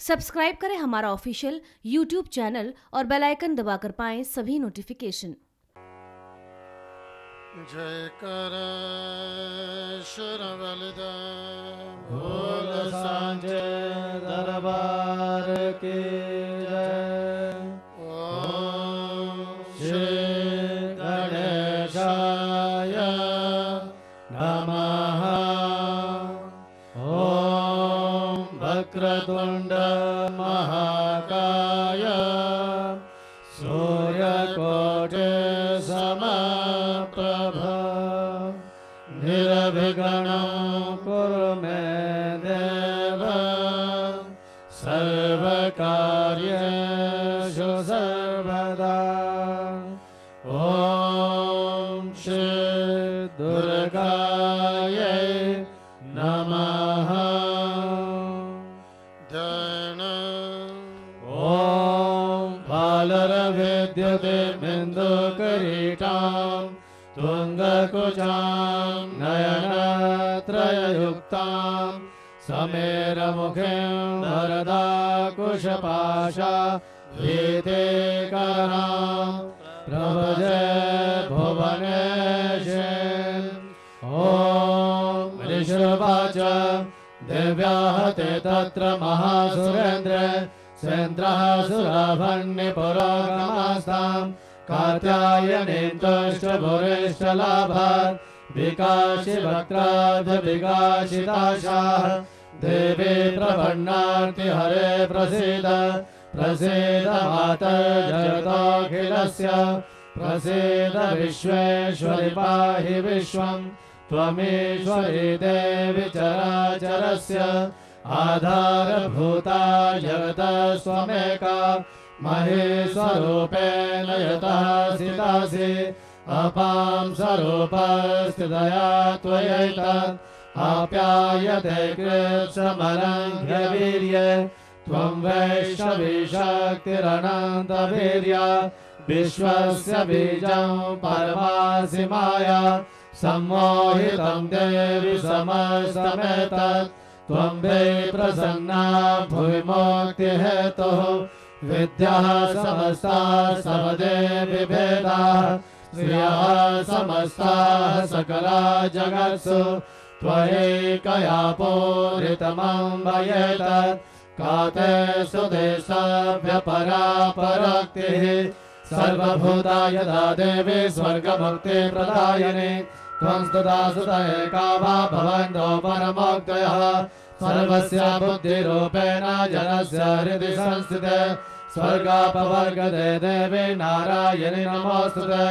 Subscribe करें हमारा official YouTube channel और बेल आइकन दबाकर पाएँ सभी नोटिफिकेशन। जय कर भोल साँझ दरबार की। नयनत्रययुक्तां समेरमुखीं वरदाकुशपाशा भीतिकरां प्रभजे भुवनेशे। ॐ ऋषुवाच दिव्याहते तत्र महासुरेन्द्र। सेन्द्रः सुरभन्निपुरोगमास्तां कात्यायनेन्दुष्टभुरेष्टलाभात् विकासि वक्त्राद् विकासिताशाः। देवे प्रपन्नार्ति हरे प्रसीद। प्रसीद मातर्जगतोऽखिलस्य प्रसीद विश्वेश्वरि पाहि विश्वम् त्वमेश्वरी देवि चराचरस्य। आधारभूता जगतस्त्वमेका महेश्वरूपेण यतः सितासि। अपां स्वरूपस्थितया त्वयैतत् आप्यायते कृत्समलङ्घ्यवीर्ये त्वं वैष्णवी शक्तिरनन्तवीर्या विश्वस्य बीजं परमासि माया, सम्मोहितं देवि समस्तमेतत्, त्वं प्रसन्ना भुवि मोक्तिहेतुः विद्याः समस्ताः समदे विभेदाः समस्ताः सकला जगत्सु त्वयैकया पूरितमम्बयेतत् काते सुदेशाभ्यपरा पराक्तिः सर्वभूता यदा देवी स्वर्गमुक्तिप्रदायिनी त्वं स्तुता सुत एका वा भवन्तो परमोक्तयः। सर्वस्य बुद्धिरूपेण जनस्य हृदि संस्थिते। स्वर्गापवर्गदे देवी नारायणि नमोऽस्तुते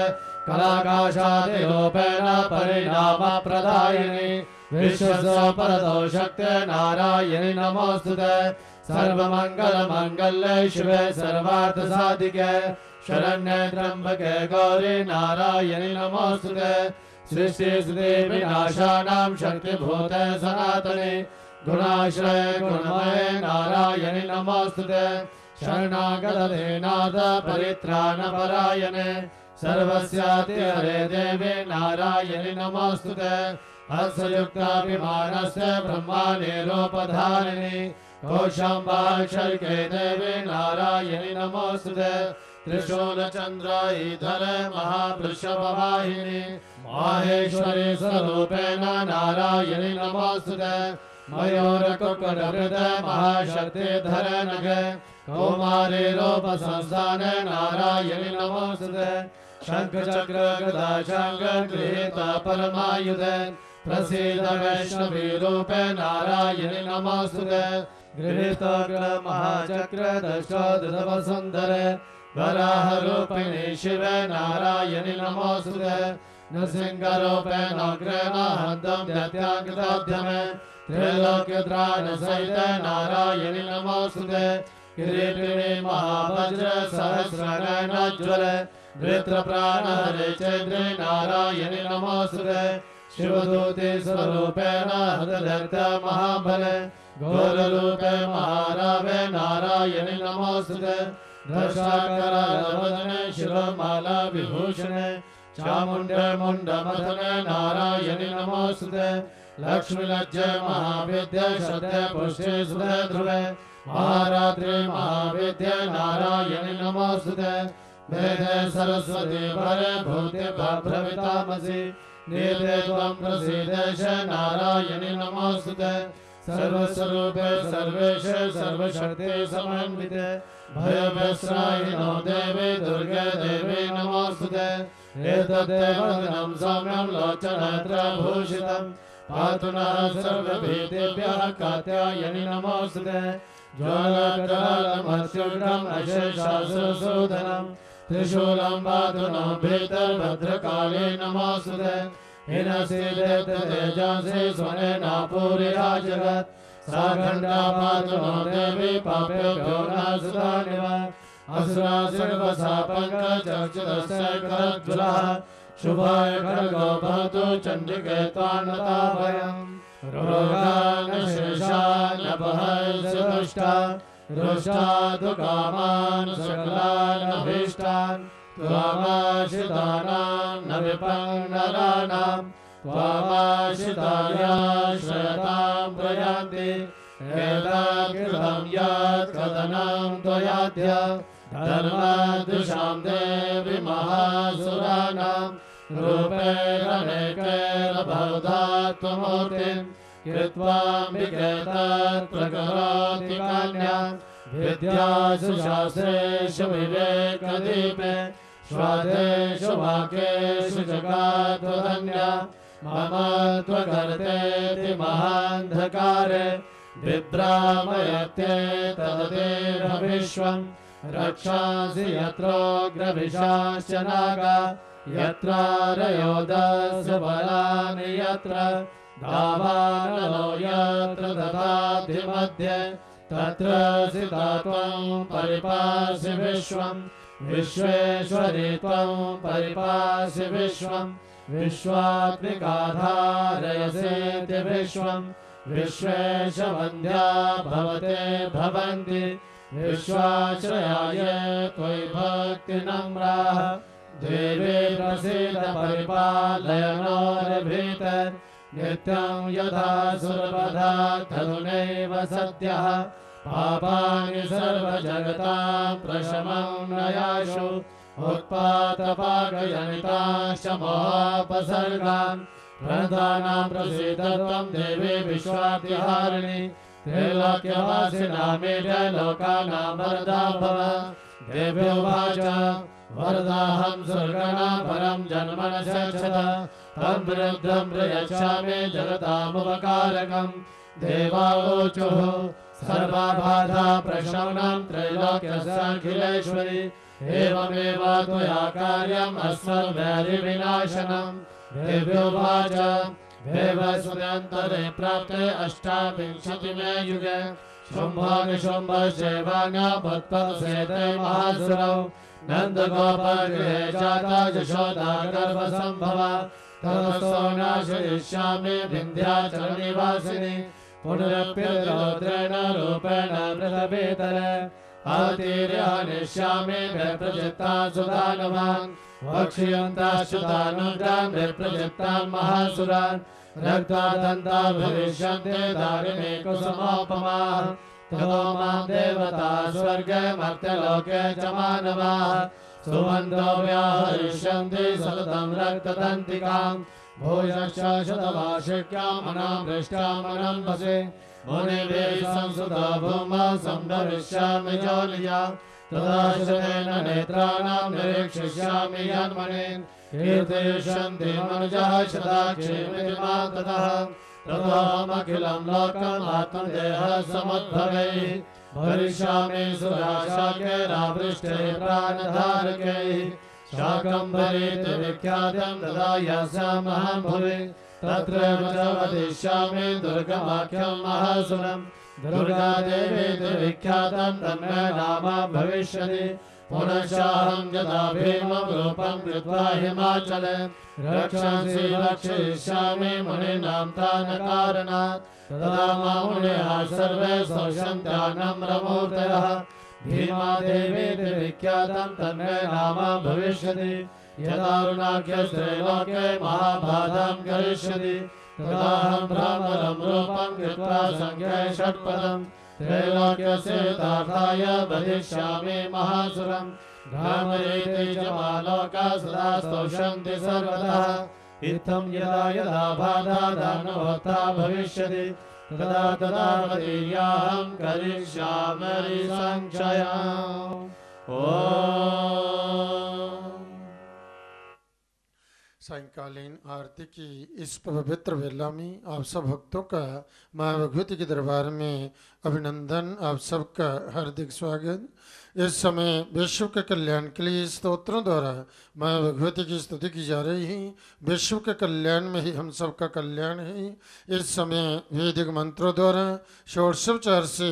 कलाकाशादिरूपेण परिणामप्रदायिनि। विश्वस्य परतो शक्ते नारायणि नमोऽस्तुते। सर्वमङ्गलमङ्गल्ये शिवे सर्वार्थसाधिके। शरण्ये त्र्यम्बके गौरी नारायणि नमोऽस्तुते। सृष्टिस्थिति विनाशानां शक्तिभूते सनातने। गुणाश्रये गुणमये नारायणि नमोऽस्तुते। शरणागतदेनाथ परित्राणपरायणे। सर्वस्याति हरे देवे नारायणि नमोऽस्तुते। हस्तयुक्ताभिमानस्य ब्रह्माणेरोपधारिणि कोशम्बाक्षर्के देवे नारायणि नमोऽस्तुते। त्रिशूलचन्द्रायुधर महावृषभवाहिनि माहेश्वरी स्वरूपेण नारायणि नमोऽस्तुते। मयूरकुकुरहृद महाशक्तिधर नग। कौमारे रूपसंस्थान नारायणि नमोऽस्तुते। शङ्खचक्र शङ्खचक्रगदाशङ्खगृहीता परमायुध प्रसीद ैष्णवीरूपे नारायणी नमासुद्रहाचक्रमसुन्दर वराहरूपा शिवे नारायणी नमासुदय नृसिंहरूपेण त्रिलोक नारायणि नमासुदय किरीटिनि महावज्र सहस्रनयनोज्ज्वल वृत्रप्राणहरे चैद्रे नारायणि नमोऽस्तुते शिवदूते स्वरूपेण हृदयर्थ महाबल, घोररूपे महारावे नारायणि नमोऽस्तुते दशाकरालवदने शिरोमाला विभूषणे, चामुण्ड मुण्डमथने नारायणि नमोऽस्तुते लक्ष्मीलज्जे महाविद्ये सत्ये पुष्टे सुधे ध्रुवे महारात्रि महाविद्ये नारायणि नमोस्तुते वेदे सरस्वती परे भूते भद्रवितामसि नीते त्वं प्रसीदेश नारायणि नमोस्तुते सर्वस्वरूपे सर्वेश सर्वशक्ति समन्विते। भयव्यस्रायिनो देवी दुर्गे देवी नमोस्तुते एतदेव दिनं सौम्यं लोचनत्रभूषितं पातु नः सर्वभीतेभ्यः ज्वालकरालमस्युग्रम् अशेषासुरसूदनं त्रिशूलं पातु नो भीतर्भद्रकाले नमोस्तुते हिनसीदेत स्वनेनापूरिया जगत् सा खण्डा पातु नो देवी पापेभ्यो नासुतानिव। असुरासिर्वसा पङ्कजक्षुतस्य करज्ज्वलः शुभाय खड्गो भवतु चण्डिके त्वान्नताभयम् रोगानशेषानपहसुष्टा रुष्टादु कामान् सकलानभीष्टान् त्वामाश्रितानां न विपन्नराणां त्वामाश्रितायाश्रयतां प्रयान्ति एताकृतं यत् कथनं त्वयाद्य धर्मादृशां देवि महासुराणां रूपेणनेकैर्बहुधा त्वमूर्तिं कृत्वाम्बिकेतत्र करोति कन्या वाक्येषु जगात्वधन्या मम त्वगर्तेति महान्धकारे विश्वम् रक्षांसि यत्रोग्रभिषाश्च नागा यत्रारयोदस्य बलानि यत्र दावानलो यत्र ददाधिमध्ये तत्र सिता त्वं परिपासि विश्वम् विश्वेश्वरी त्वं विश्वम् विश्वेशवन्द्या भवते भवन्ति, विश्वाश्रयाय त्वयि भक्तिनम्राः। देवे प्रसीद परिपालयनोरभीत। नित्यं यथा सुरवधा खलुनैव सत्यः। पापानि सर्वजगतां प्रशमं नयाशु। उत्पातपाकजनिताश्च महापसर्गान्। प्रधानां प्रसीद त्वं विश्वातिहारिणि। त्रैलोक्यवासिनामीड्य लोकानां वरदा भव देव्योवाच वरदाहं स्वर्गणां परं जन्म न शक्षत तं विरुद्धं प्रयच्छामि जगतामुपकारकम् देवावोचुः सर्वाबाधा प्रशमनं त्रैलोक्यस्याखिलेश्वरि एवमेव त्वया कार्यम् अस्मद्वैरिविनाशनम् देव्योवाच देवस्वदन्तरे प्राप्ते अष्टाविंशतिमे युगे। शुम्भनिशुम्भशैवान्यपत्पसेते महासुरौ। नन्दगोपगृहे जाता यशोदा गर्भसम्भवा तमसो नाशयिष्यामि विन्ध्याचलनिवासिनि पुनरप्यरौद्रेण रूपेण रक्ता दन्ता भविष्यन्ते दारिणे कुसुमोपमाः। देवता स्वर्गे मर्त्यलोके च मानवाः। सुबन्धो व्याहरिष्यन्ति सततं अनामृष्टामनं वसे। मुनिभिः भूमौ सम्भविष्यामि नेत्राणां निरीक्षिष्यामि कीर्तयिष्यन्ति मनुजः शताक्षेमिति मा ततः। ततोऽहमखिलं लोकम् आत्मदेहः समुद्भवैः भविष्यामि सुराशाकैरावृष्टे प्राणधारकैः शाकम्भरीति विख्यातं तदा यास्यामहं भुवि तत्र वदिष्यामि दुर्गमाख्यं महासुरम् दुर्गादेवीति विख्यातं तन्मे नाम भविष्यति। पुनश्चाहं यदा भीमं रूपं कृत्वा हिमाचले रक्षंसि रक्षयिष्यामि मुनीनां तान् कारणात् तदा मामुनयः सर्वे सौशन्त्यानम्रमूर्तयः भीमादेवीति विख्यातं तन्मे नाम भविष्यति। यदारुणाख्यस्त्रैलोके महाबाधां करिष्यति। तदाहं भ्रमरं रूपं कृत्वा सङ्ख्यै षट्पदम्। त्रैलोक्यस्य तार्थाय वदिष्यामि महासुरम्। भ्रामरेति च मालोका सदा स्तोषन्ति सर्वतः। इत्थं यदा यदा बाधा भविष्यति, तदा तदा मदीयाहं करिष्यामि संशयम् ॐ सायंकालीन आरती की इस पवित्र वेला में आप सब भक्तों का माँ भगवती के दरबार में अभिनंदन, आप सबका हार्दिक स्वागत। इस समय विश्व के कल्याण के लिए स्तोत्रों द्वारा माँ भगवती की स्तुति की जा रही है। विश्व के कल्याण में ही हम सबका कल्याण है। इस समय वैदिक मंत्रों द्वारा षोडशोपचार से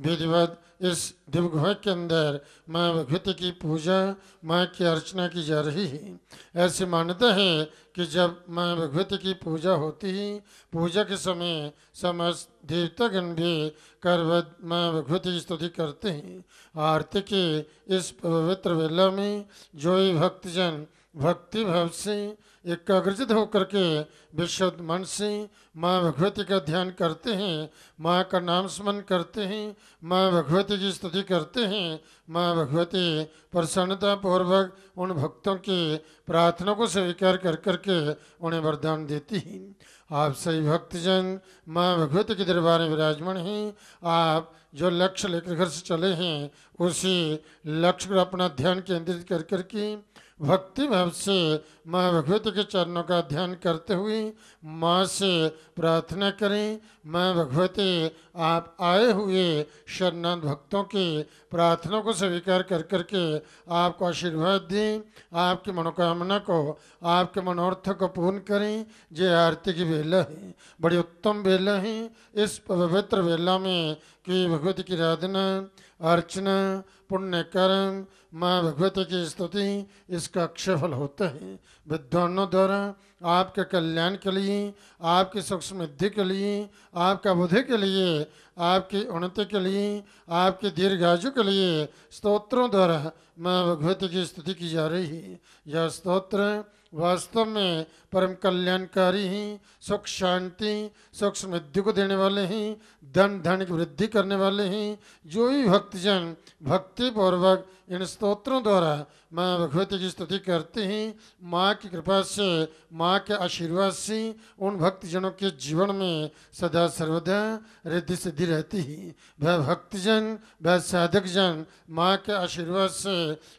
विधिवत इस दिव्य के अंदर माँ भगवती की पूजा, माँ की अर्चना की जा रही है। ऐसी मान्यता है कि जब माँ भगवती की पूजा होती है, पूजा के समय समस्त देवतागण भी करवत माँ भगवती की स्तुति करते हैं। आरती के इस पवित्र वेला में जो ही भक्तजन भक्ति भाव से एकाग्रचित होकर के विशुद्ध मन से माँ भगवती का ध्यान करते हैं, माँ का नाम स्मरण करते हैं, माँ भगवती की स्तुति करते हैं, माँ भगवती प्रसन्नता पूर्वक उन भक्तों की प्रार्थना को स्वीकार कर करके उन्हें वरदान देती हैं। आप सही भक्तजन, माँ भगवती के दरबार में विराजमान हैं। आप जो लक्ष्य लेकर घर से चले हैं, उसी लक्ष्य पर अपना ध्यान केंद्रित कर करके भक्ति भाव से माँ भगवती के चरणों का ध्यान करते हुए माँ से प्रार्थना करें। माँ भगवती आप आए हुए शरणार्थ भक्तों की प्रार्थना को स्वीकार कर करके आपको आशीर्वाद दें। आपकी मनोकामना को, आपके मनोरथ को पूर्ण करें। जे आरती की वेला है। बड़ी उत्तम वेला है। इस पवित्र वेला में कि भगवती की आराधना, अर्चना पुण्य कर्म माँ भगवती की स्तुति इसका अक्षयफल होता है। विद्वानों द्वारा आपके कल्याण के लिए, आपकी सुख समृद्धि के लिए, आपका बुद्धि के लिए, आपकी उन्नति के लिए, आपकी दीर्घायु के लिए स्तोत्रों द्वारा माँ भगवती की स्तुति की जा रही है। यह स्तोत्र वास्तव में परम कल्याणकारी ही, सुख शांति सुख समृद्धि को देने वाले हैं धन धन की वृद्धि करने वाले हैं। जो भी भक्तजन भक्ति पूर्वक इन स्तोत्रों द्वारा माँ भगवती की स्तुति करते हैं। माँ की कृपा से, माँ के आशीर्वाद से उन भक्तजनों के जीवन में सदा सर्वदा रिद्धि सिद्धि रहती है। वह भक्तजन, वह साधक जन माँ के आशीर्वाद से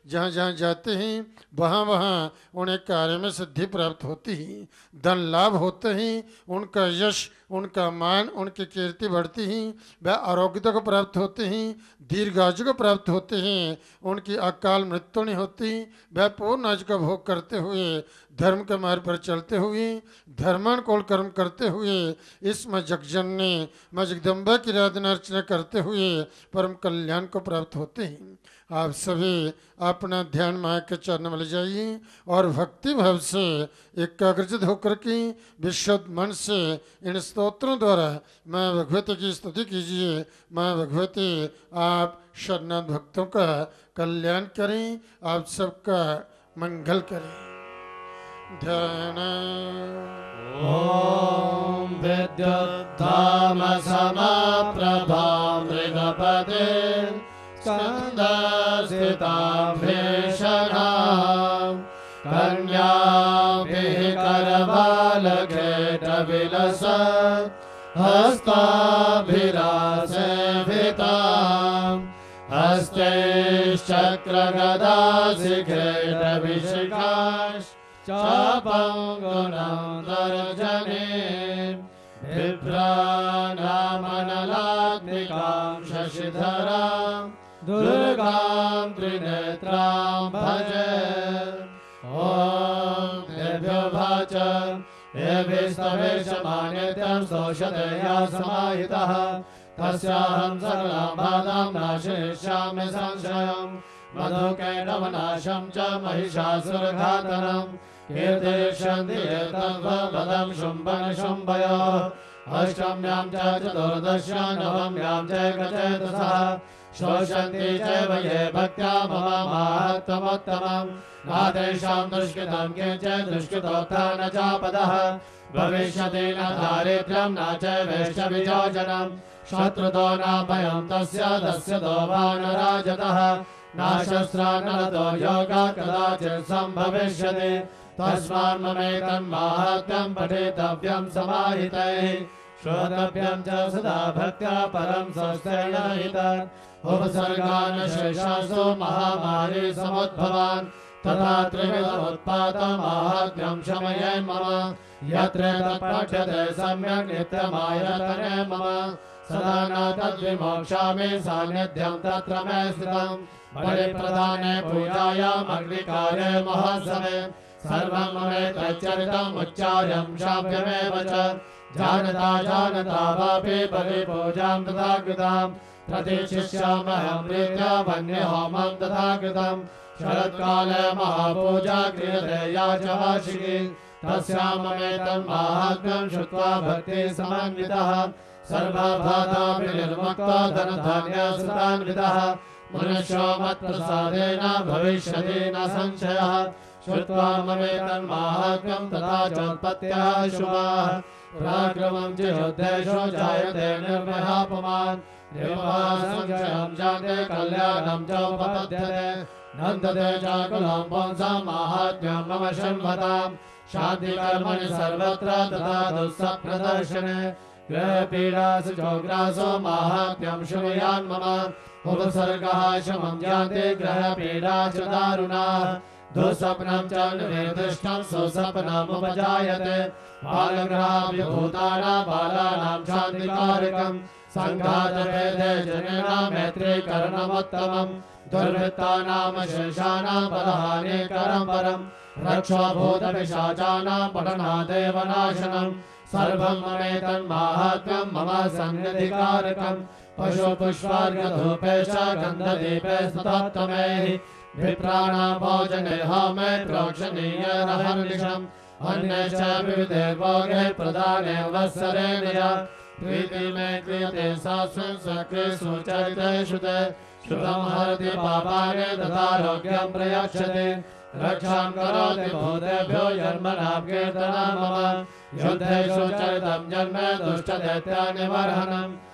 जहाँ जहाँ जाते हैं, वहाँ वहाँ उन्हें कार्य में सिद्धि प्राप्त होती है। धन लाभ होते हैं, उनका यश उनका मान, उनकी कीर्ति बढ़ती ही, वह आरोग्यता को प्राप्त होते हैं, दीर्घायु को प्राप्त होते हैं, उनकी अकाल मृत्यु नहीं होती, वह पूर्ण आज का भोग करते हुए, धर्म के मार्ग पर चलते हुए, धर्मानुकूल कर्म करते हुए इस माँ जगजननी माँ जगदम्बा की आराधना अर्चना करते हुए, परम कल्याण को प्राप्त होते हैं। आप सभी अपना ध्यान माँ के चरण में ले जाइए और भक्ति भाव से एकाग्रचित होकर के विशुद्ध मन से इन स्तोत्रों द्वारा माँ भगवती की स्तुति कीजिए। माँ भगवती, आप शरणार्थ भक्तों का कल्याण करें, आप सबका मंगल करें। ध्यान। ॐ मृगपते स्कन्दस्थितां भेश्या कन्याभिः करबालघेटविलस हस्ताभिरासेभिता हस्ताभिरास हस्तैश्चक्र गदा विकाङ्ग्रामनलाभिं शशिधरा दुर्गां त्रिनेत्रां भज। ॐ तेभ्यो भाच। एभिस्तवेशमानित्यं स्तोषतया समाहितः। तस्याहं सकलां बाधां नाशयिष्यामि संशयम् मधुकैटवनाशं च महिषासुरघातनम् कीर्तयिष्यन्ति शुम्भन शुम्भयो। अष्टम्यां च चतुर्दश्यां नवम्यां च एकचेतसः। शोषन्ति चैव ये भक्त्या मम माहात्म्यमुत्तमम् न तेषां दुष्कृतं किञ्चित् दुष्कृतोत्था न चापदः। भविष्यति न दारिद्र्यं, न च वेषवियोजनम् शत्रुतो न भयं तस्य दस्यतो वा न राजतः न शस्त्रा योगा कदाचित् सम्भविष्यति। तस्मान् ममेतन्माहात्म्यं पठितव्यं समाहितैः। श्रोतव्यं च सदा भक्त्या परं स्वस्तेन हितम् उपसर्गान् शेषासु महामारी समुद्भवान्। तथा त्रिविधमुत्पातमाहात्म्यं शमये मम। यत्र तत्पठ्यते सम्यक् नित्यमायतने मम। सदा न तद्विमोक्षामि सान्निध्यं तत्र मे स्थितम् परिप्रधाने पूजायाम् अग्निकार्ये महोत्सवे सर्वं ममेतच्चरितम् उच्चार्यं शाव्यमेव च। जानता जानता वापि बलिपूजां तथा कृताम्। प्रतिशिष्यामहं प्रीत्या वन्यहोमं तथा कृतम् महापूजा क्रियते या श्रुत्वा भक्तिः समन्वितः। सर्वबाधापि निर्मुक्तो मनुष्यो मत्प्रसादेन भविष्यति न संशयः। श्रुत्वा ममेतन्माहात्म्यं तथा चोत्पत्त्यः शुभाः। पराक्रमं च जायते निर्महापमान्। निर्महासंशयं जाते कल्याणं च उपपद्यते। नन्दते चाकुलं पुंसां माहात्म्यं मम शृण्वताम् शान्तिकर्मणि सर्वत्र तथा मम। उपसर्गः शमं जाते ग्रहपीडा च दारुणाः। दुःस्वप्नं च निर्दिष्टं सुस्वप्नमुपजायते बालग्रहाभिभूतानां बालानां शान्तिकारकम्। सङ्घातभेदे जनेन मैत्रीकरणमुत्तमम् दुर्वृत्तानां शेषाणां बलहानिकरं परम् रक्षोभूतपिशाचानां पठनादेव नाशनम् सर्वं ममेतन्माहात्म्यं मम सन्निधिकारकम्। पशुपुष्पार्घधूपे च गन्धदीपे स्तोत्तमैः विप्राणां भोजने हामे प्रोक्षणीयरहर्निशम्। अन्ये च विविधे भोगे प्रदाने वत्सरे निया प्रीति में क्रियते सास्मिन् सकृ सुचरिते श्रुते। श्रुतं हरति पापानि तथारोग्यं प्रयच्छति। रक्षां करोति भूतेभ्यो जन्मनां कीर्तनं मम युद्धेषु चरितं जन्म दुष्टदैत्यानिवर्हणम्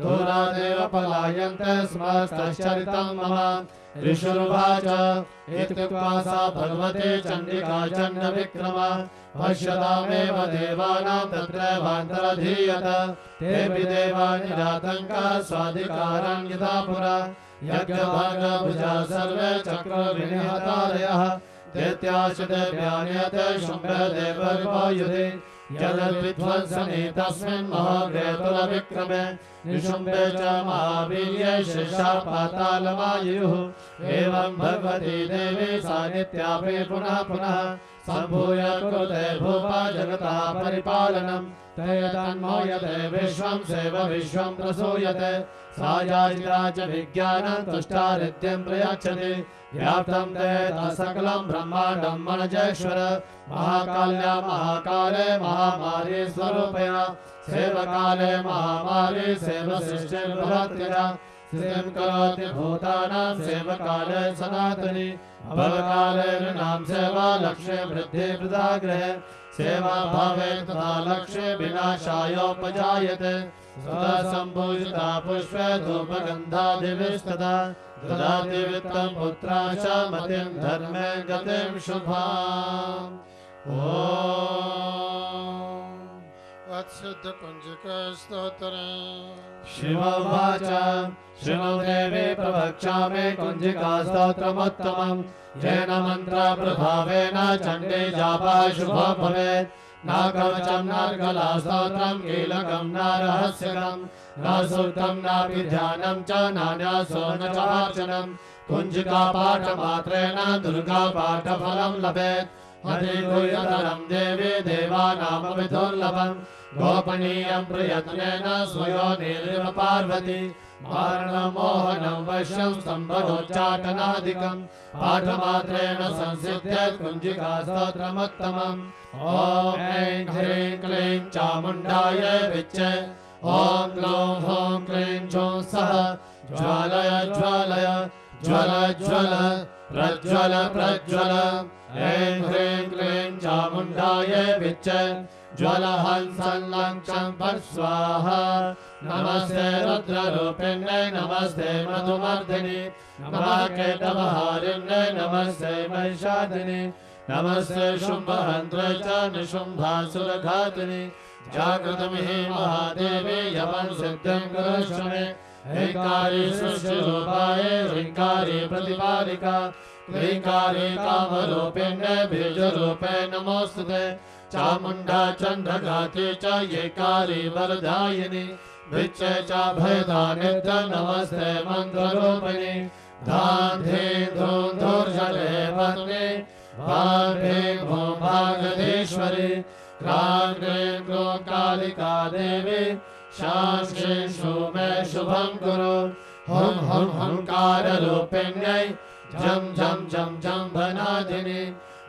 दूरादेव पलायन्ते स्म तच्चरितं मम। ऋषुरुवाच, इत्युक्त्वा सा भगवती चण्डिका चण्ड विक्रमा पश्यतामेव देवानां तत्रैवान्तरधीयत तेऽपि देवा निरातङ्का पुरा यज्ञभागभुजा सर्वे चक्रविनिहतादयः। दैत्याशुदेव्यान्यते शुम्भदेवविवायुधे यदद्विध्वंसने तस्मिन् महाग्रेतुलविक्रमे निशुम्भे च महावीर्ये शिषा पातालमायुः एवं भगवती देवी सा पुनः पुनः सम्भूय कुरुते भूपा जगता परिपालनम् तन्मोयते विश्वं सेव विश्वं प्रसूयते। सा याचिता च विज्ञानं तुष्टारित्यं प्रयच्छति। व्याप्तं ते सकलं ब्रह्माण्डं मनजेश्वर। महाकाल्या, महाकाले, महामारी स्वरूपया सेवकाले, महामारी सेवसृष्टिर्भवत्यया श्रियं करोति भूतानां सेवकाले सनातनी। भवकाले सेवा लक्ष्ये वृद्धि वृदाग्रहे सेवा भावे तथा लक्ष्ये विनाशायोपजायते। सदा सम्पूजिता पुष्पे धूपगन्धादिविस्तदा ददाति वित्तं पुत्रा च मतिं धर्मे गतिं कुञ्जिकस्तोत्रम् शिववाच शृणु देवे प्रवक्ष्यामि कुञ्जिका स्तोत्रमुत्तमम् येन मन्त्रप्रभावेन चण्डे जापः शुभो भवेत्। न कवचम् न कला स्तोत्रम् कीलकम् न रहस्यकम् न सूक्तम् नापि ध्यानम् च नान्यासो न च वाचनम् कुञ्जिका पाठमात्रेण दुर्गा पाठफलम् लभेत् हरिगुह्यतरम् देवी देवानामपि दुर्लभम् गोपनीयम् प्रयत्नेन स्वयोनिरिव पार्वती मारणमोहनं वश्यं स्तम्भनोच्चाटनादिकम् पाठमात्रेण संसिद्ध्यत् कुञ्जिका स्तोत्रमुत्तमम् ॐ ऐं ह्रीं क्लीं चामुण्डाय विच्चे। ॐ ग्लौं ह्रौं क्लीं चौं सः ज्वालय ज्वालय, ज्वल ज्वल, प्रज्वल प्रज्वल। ऐं ह्रीं क्लीं चामुण्डाय विच्चे। ज्वलहंसल्लङ्कं परस्वाहा नमस्ते रुद्ररूपिण्यै नमस्ते मधुमर्दिनि। नमः केटवहारिण्यै नमस्ते महिषादिनि नमस्ते शुम्भहन्त्रे च निशुम्भासुरघातिनि। जागृतमिहि महादेवी यवन् सिद्धिं कुरुष्व मे हैकारी सृष्टिरूपाय ह्रीङ्कारी प्रतिपालिका। क्लीङ्कारी कामरूपिण्ये बीजरूपे नमोऽस्तु ते। चामुण्डा चन्द्रघाती च येकारी वरदायिनी। नमस्ते मन्त्ररूपिणि। धान्धे धूम् धूर्जले पत्नी। भागे भूभागधीश्वरि क्रां क्रीं क्रों कालिका देवी।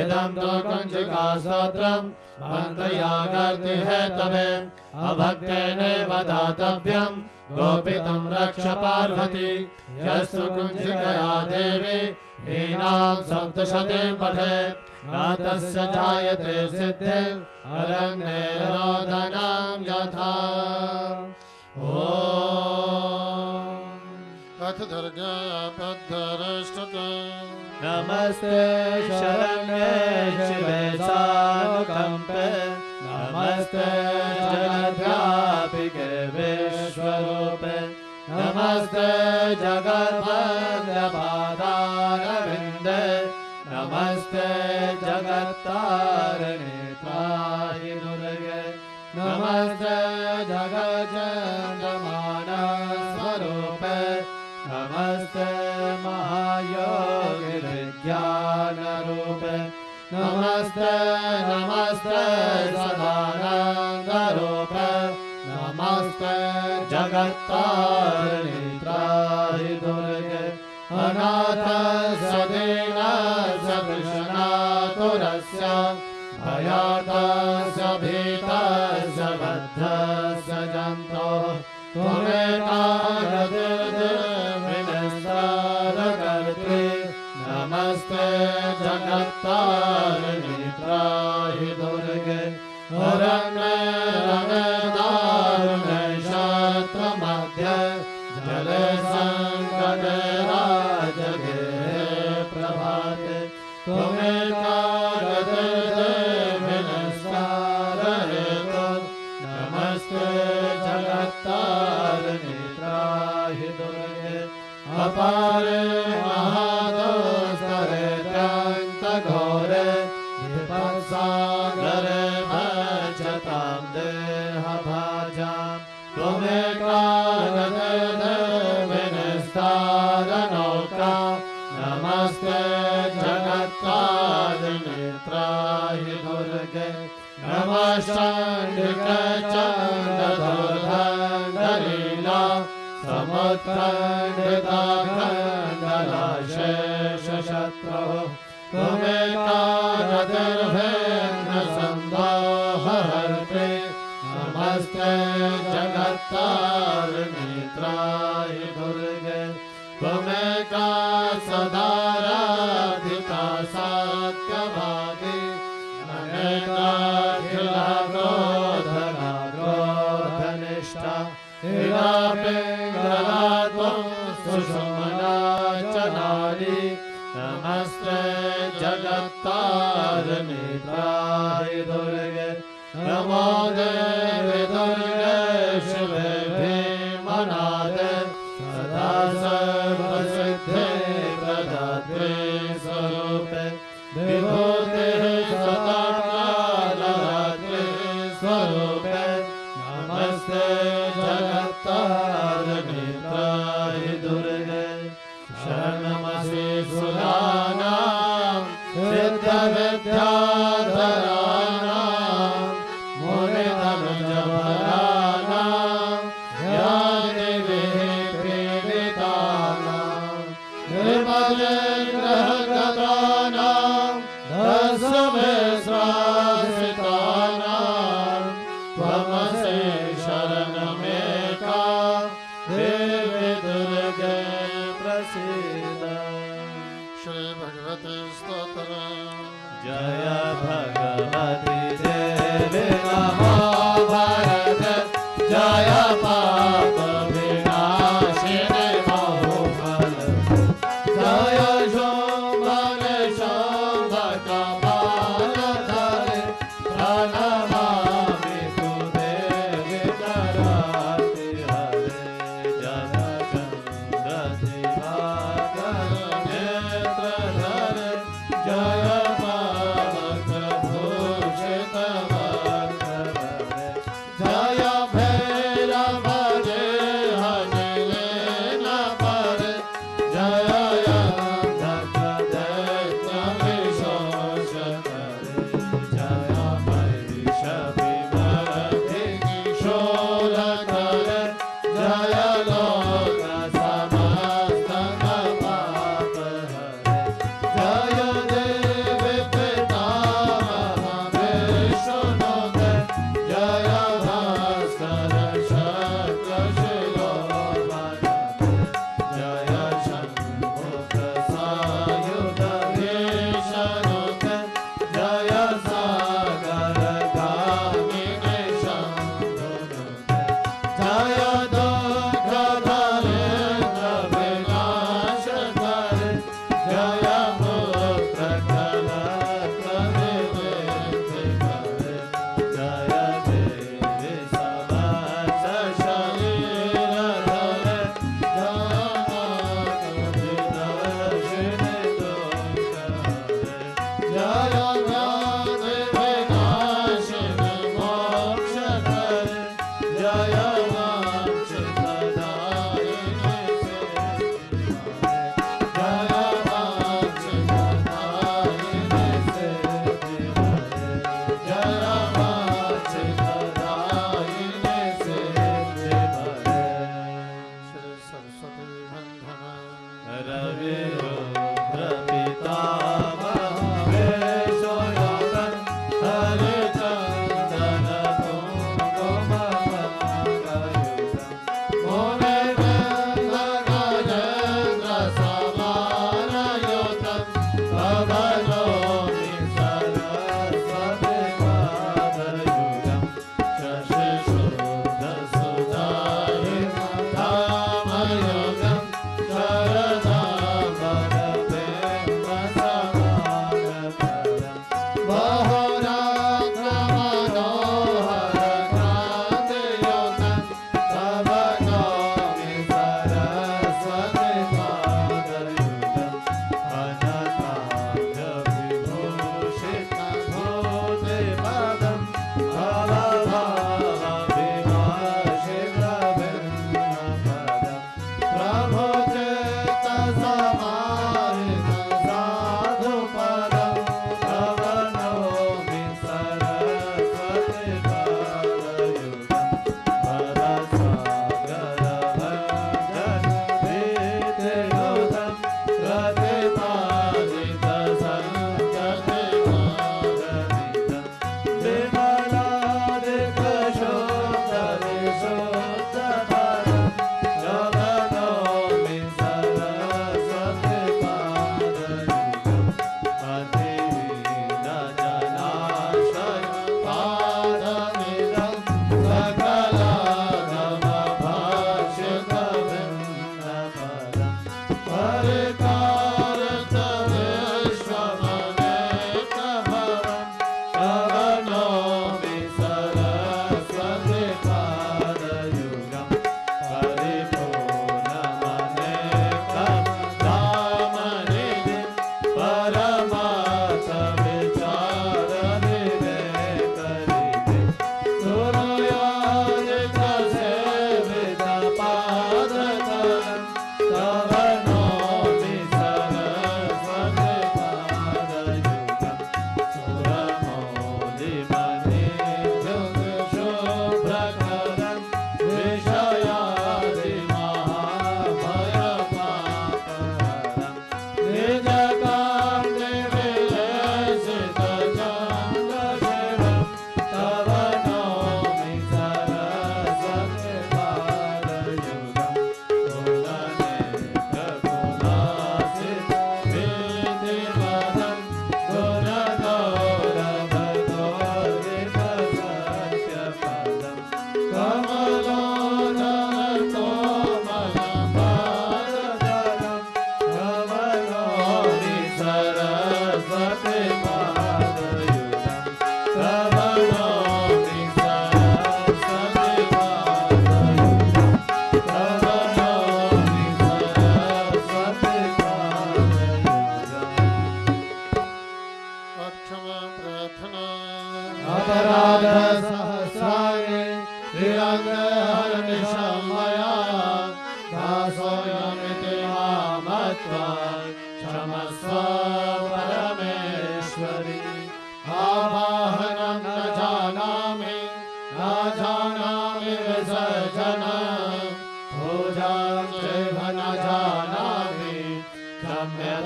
इदं तो कञ्चिका स्तोत्रम् मन्त्रयागर्ति हेतवे अभक्तेनैव दातव्यम् गोपितं रक्ष पार्वती, यस्तु कुञ्चिकया देवी, हीनां सप्तशतीं पठेत् न तस्य जायते सिद्धिम् अरण्ये रोदनां यथा। ॐ। अथ दुर्गापद्धरष्टते नमस्ते शरण्ये शिवे सानुकम्पे नमस्ते जगद्व्यापिके विश्वरूपे। नमस्ते जगद्वन्द्यपादारविन्दे नमस्ते जगत्तारिणे नमस्ते नमस्ते, सदानन्दरूपे। नमस्ते जगत्तारिणि त्राहि दुर्गे। अनाथ सदीन सकृष्णातुरस्य भयातस्य भीतस्य बद्धस्य जन्तोः त्वमेकागतिर्विनस्तारकर्त्री नमस्ते जगत्तारिणि पान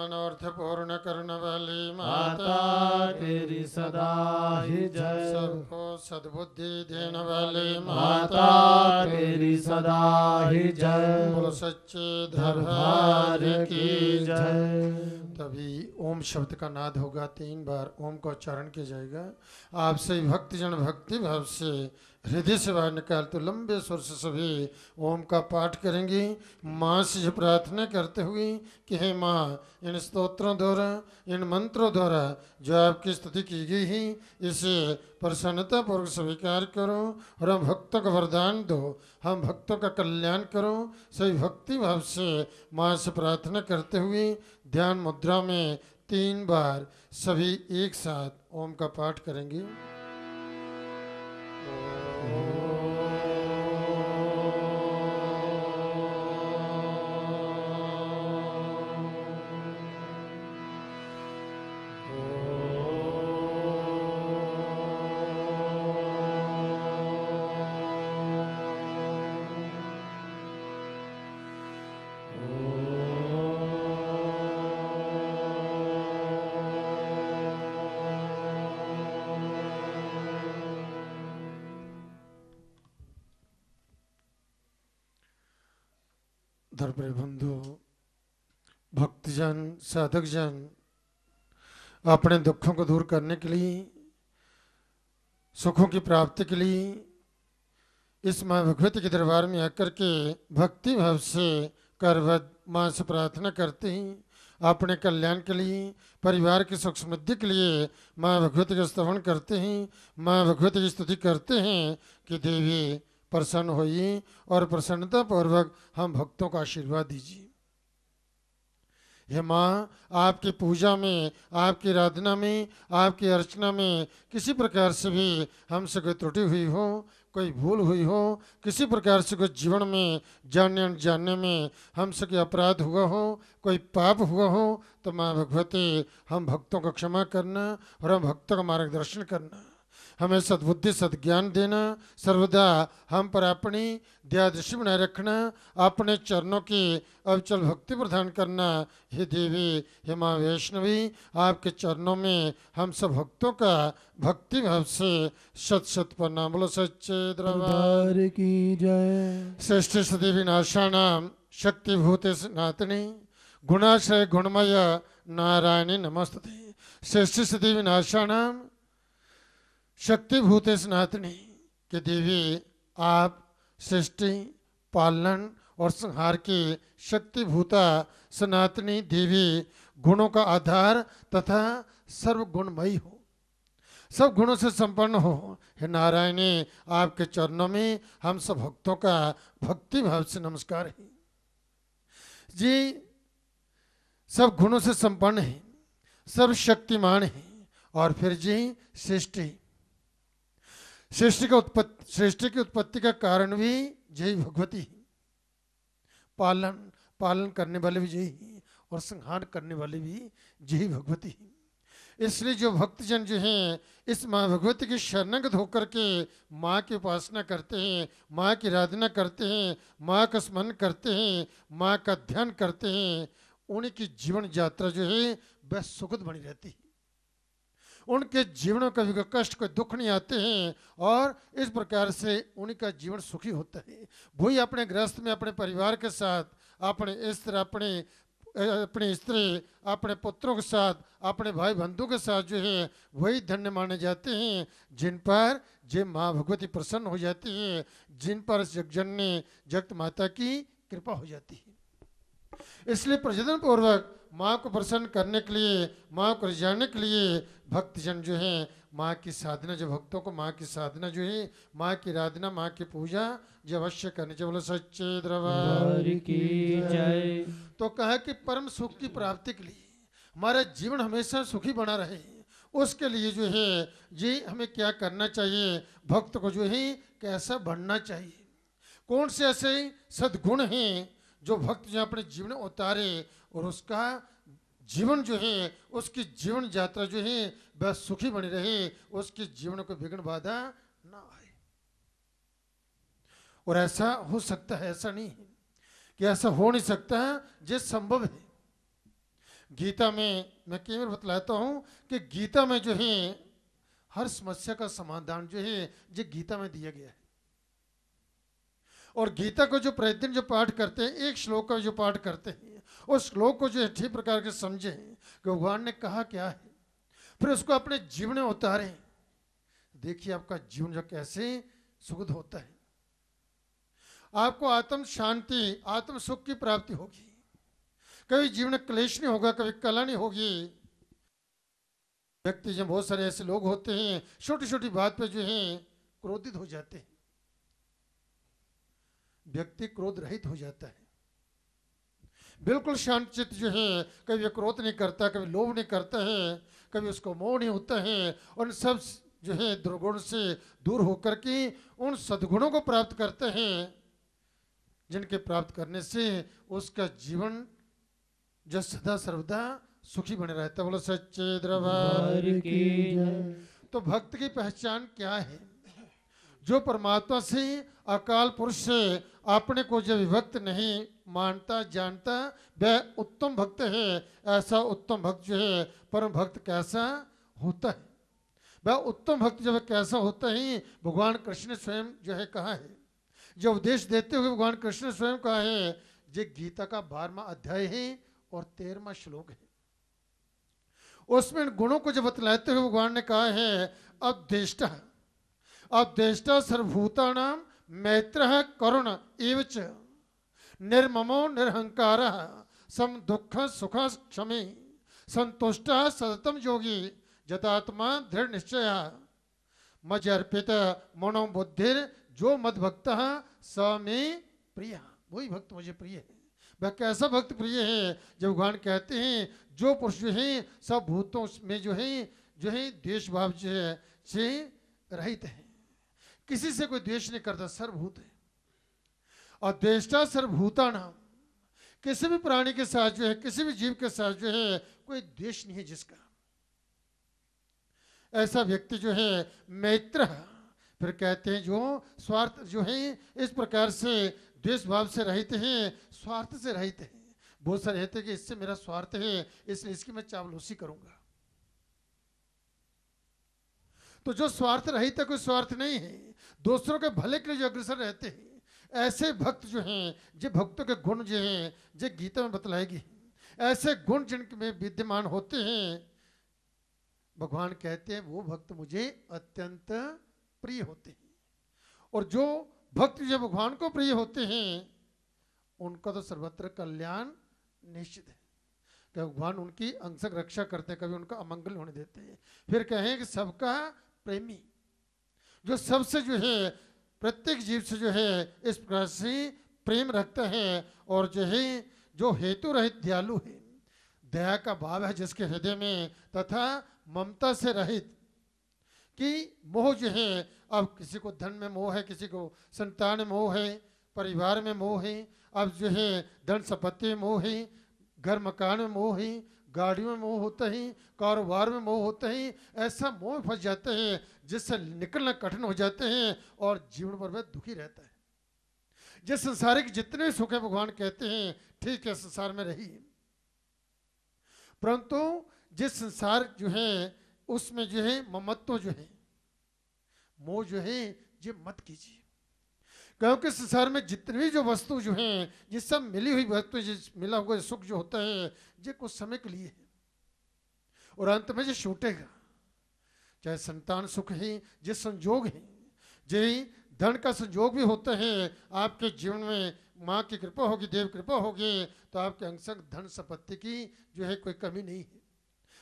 मनोर्थ पूर्ण करने वाली माता तेरी सदा ही जय। सबको सद्बुद्धि देने वाली माता तेरी सदा ही जय। बोलो सच्चे दरबार की जय। तभी ओम शब्द का नाद होगा तीन बार। ओम का उच्चारण किया जाएगा। आप सभी भक्तजन भक्ति भाव से हृदय से बाहर निकाल तो लंबे स्वर से सभी ओम का पाठ करेंगे। माँ से जो प्रार्थना करते हुए कि हे माँ, इन स्तोत्रों द्वारा, इन मंत्रों द्वारा जो आपकी स्तुति की गई है, इसे प्रसन्नता पूर्वक स्वीकार करो और हम भक्तों का वरदान दो। हम भक्तों का कल्याण करो। सभी भक्ति भाव से माँ से प्रार्थना करते हुए ध्यान मुद्रा में तीन बार सभी एक साथ ओम का पाठ करेंगे। धर्मप्रिय बंधु भक्तजन, साधकजन, अपने दुखों को दूर करने के लिए, सुखों की प्राप्ति के लिए, इस माँ भगवती के दरबार में आकर के भक्ति भाव से करवत माँ से प्रार्थना करते हैं। अपने कल्याण के लिए, परिवार की सुख समृद्धि के लिए माँ भगवती का स्तवन करते हैं। माँ भगवती की स्तुति करते हैं कि देवी प्रसन्न होइए और प्रसन्नता पूर्वक हम भक्तों का आशीर्वाद दीजिए। हे माँ, आपकी पूजा में, आपकी आराधना में, आपकी अर्चना में किसी प्रकार से भी हमसे कोई त्रुटि हुई हो, कोई भूल हुई हो, किसी प्रकार से कोई जीवन में जानने अनजानने में हमसे कोई अपराध हुआ हो, कोई पाप हुआ हो तो माँ भगवती, हम भक्तों का क्षमा करना और हम भक्तों का मार्गदर्शन करना। हमें सद्बुद्धि सद्ज्ञान देना सर्वदा हम पर अपनी दृष्टि बनाए रखना अपने चरणों की अवचल भक्ति प्रदान करना। हे देवी हे माँ वैष्णवी आपके चरणों में हम सब भक्तों का भक्ति भाव से सत सत प्रणाम बोलो सच्चे दरबार। की जय। श्रेष्ठ सदी विनाशानाम शक्तिभूत नातनी गुणाश्रय गुणमय नारायणी नमस्ते श्रेष्ठ सदी विनाशानाम शक्तिभूत सनातनी कि देवी आप सृष्टि, पालन और संहार की शक्तिभूता सनातनी देवी गुणों का आधार तथा सर्वगुणमयी हो। सब गुणों से संपन्न हो। हे नारायणी, आपके चरणों में हम सब भक्तों का भक्ति भाव से नमस्कार है। जी, सब गुणों से संपन्न है, सब शक्तिमान है और फिर जी, सृष्टि। सृष्टि का उत्पत्ति सृष्टि की उत्पत्ति का कारण भी जय भगवती पालन पालन करने वाले भी जय ही और संहार करने वाले भी जय भगवती है। इसलिए जो भक्तजन जो हैं, इस माँ भगवती की शरणगत होकर के माँ की उपासना करते हैं, माँ की आराधना करते हैं, माँ का स्मरण करते हैं, माँ का ध्यान करते हैं उनकी जीवन यात्रा जो है, वह सुखद बनी रहती है। उनके जीवनों का भी कष्ट, कोई दुख नहीं आते हैं और इस प्रकार से उनका जीवन सुखी होता है। वही अपने गृहस्थ में, अपने परिवार के साथ, अपने स्त्र, अपने अपने स्त्री, अपने पुत्रों के साथ, अपने भाई बंधु के साथ जो है, वही धन्य माने जाते हैं, जिन पर जे माँ भगवती प्रसन्न हो जाती है, जिन पर जगजननी, जगत माता की कृपा हो जाती है। इसलिए प्रजनन पूर्वक माँ को प्रसन्न करने के लिए माँ को रिझाने के लिए भक्तजन जो है माँ की साधना जो भक्तों को माँ की साधना जो है माँ की आराधना माँ की पूजा जो अवश्य करनी चाहिए। बोलो सच्चे द्रवार की जय। तो कहा कि परम सुख की प्राप्ति के लिए हमारा जीवन हमेशा सुखी बना रहे। उसके लिए जो है जी हमें क्या करना चाहिए? भक्त को जो है कैसा बनना चाहिए? कौन से ऐसे सद्गुण हैं जो भक्त जो अपने जीवन उतारे और उसका जीवन जो है, उसकी जीवन यात्रा जो है, वह सुखी बनी रहे, उसके जीवन को विघ्न बाधा ना आए। और ऐसा हो सकता है, ऐसा नहीं है कि ऐसा हो नहीं सकता है जो संभव है। गीता में मैं कई बार बतलाता हूँ कि गीता में जो है, हर समस्या का समाधान जो है, जो गीता में दिया गया है। और गीता को जो प्रतिदिन जो पाठ करते हैं, एक श्लोक का जो पाठ करते हैं, उस श्लोक को जो ठीक प्रकार के समझे कि भगवान ने कहा क्या है? फिर उसको अपने जीवन में उतारे देखिए आपका जीवन जो कैसे सुखद होता है। आपको आत्म शांति, आत्म सुख की प्राप्ति होगी। कभी जीवन क्लेश नहीं होगा, कभी कला नहीं होगी। व्यक्ति जब बहुत सारे ऐसे लोग होते हैं छोटी छोटी बात पे जो है, क्रोधित हो जाते हैं। व्यक्ति क्रोध रहित हो जाता है। बिल्कुल शांत चित्त जो है कभी क्रोध नहीं करता कभी लोभ नहीं करता है कभी उसको मोह नहीं होता है और सब जो है दुर्गुण से दूर होकर के उन सद्गुणों को प्राप्त करते हैं जिनके प्राप्त करने से उसका जीवन जो सदा सर्वदा सुखी बने रहता है। बोलो सच्चे द्रवार की तो भक्त की पहचान क्या है? जो परमात्मा से, अकाल पुरुष से अपने को जो विभक्त नहीं मानता, जानता, वह उत्तम भक्त है। ऐसा उत्तम भक्त जो है, परम भक्त कैसा होता है? वह उत्तम भक्त जब कैसा होता है, भगवान कृष्ण स्वयं जो है, कहा है? जो उपदेश देते हुए भगवान कृष्ण स्वयं कहा है? जो गीता का बारहवा अध्याय है और तेरहवा श्लोक है। उसमें गुणों को जब बतलाते हुए भगवान ने कहा है अब देष्टा अब देष्टा सर्वभूतानाम मैत्र करुण एवच। निर्ममो निरहंकार सम दुख सुख क्षमे। संतुष्ट सततम योगी, जतात्मा दृढ़ निश्चय मज अर्पित मनोबुद्धिर जो मद भक्त स में प्रिय। वही भक्त मुझे प्रिय है। वह कैसा भक्त प्रिय है? जब भगवान कहते हैं, जो पुरुष जो है, सब भूतों में जो है जो है देश भाव जो है से रहित है। किसी से कोई द्वेष नहीं करता, सर्वभूत है। और द्वेष्टा सर्वभूता नाम, किसी भी प्राणी के साथ जो है, किसी भी जीव के साथ जो है, कोई द्वेष नहीं है जिसका। ऐसा व्यक्ति जो है, मैत्र फिर कहते हैं जो स्वार्थ जो है, इस प्रकार से द्वेष भाव से रहते हैं, स्वार्थ से रहते हैं। बहुत सारे कहते हैं कि इससे मेरा स्वार्थ है, इसलिए इसकी मैं चावलोसी करूँगा। तो जो स्वार्थ रहित है, कोई स्वार्थ नहीं है। दूसरों के भले के लिए जो अग्रसर रहते हैं, ऐसे भक्त जो हैं, जो भक्तों के गुण जो हैं, जो गीता में बतलाएगी, ऐसे गुण जिनके विद्यमान होते हैं, भगवान कहते हैं, वो भक्त मुझे अत्यंत प्रिय होते हैं। और जो भक्त जो भगवान को प्रिय होते हैं, उनका तो सर्वत्र कल्याण निश्चित है। कि भगवान उनकी अंशक रक्षा करते हैं, कभी उनका अमंगल होने देते हैं। फिर कहें कि सबका प्रेमी, जो सबसे जो है, प्रत्येक जीव से जो है, इस प्रकार से प्रेम रखता है और जो है, जो हेतु रहित दयालु है। दया का भाव है जिसके हृदय में तथा ममता से रहित कि मोह जो है, अब किसी को धन में मोह है, किसी को संतान मोह है, परिवार में मोह है, अब जो है, धन संपत्ति में मोह है, घर मकान में मोह है गाड़ियों में मोह होते है, कारोबार में मोह होते है, ऐसा मोह फंस जाते हैं जिससे निकलना कठिन हो जाते हैं और जीवन भर में दुखी रहता है। जिस संसारिक जितने सुख है, भगवान कहते हैं, ठीक है, संसार में रही परंतु जिस संसार जो है, उसमें जो है, ममत्व जो है, मोह जो है, ये मत कीजिए। क्योंकि संसार में जितनी भी जो वस्तु जो है सब मिली हुई वस्तु जिस मिला हुआ सुख जो होता है, ये कुछ समय के लिए है। और अंत में ये छूटेगा। चाहे संतान सुख है, ये संजोग है। जे धन का संजोग भी होता है। आपके जीवन में माँ की कृपा होगी, देव कृपा होगी तो आपके अंशक धन संपत्ति की जो है कोई कमी नहीं है।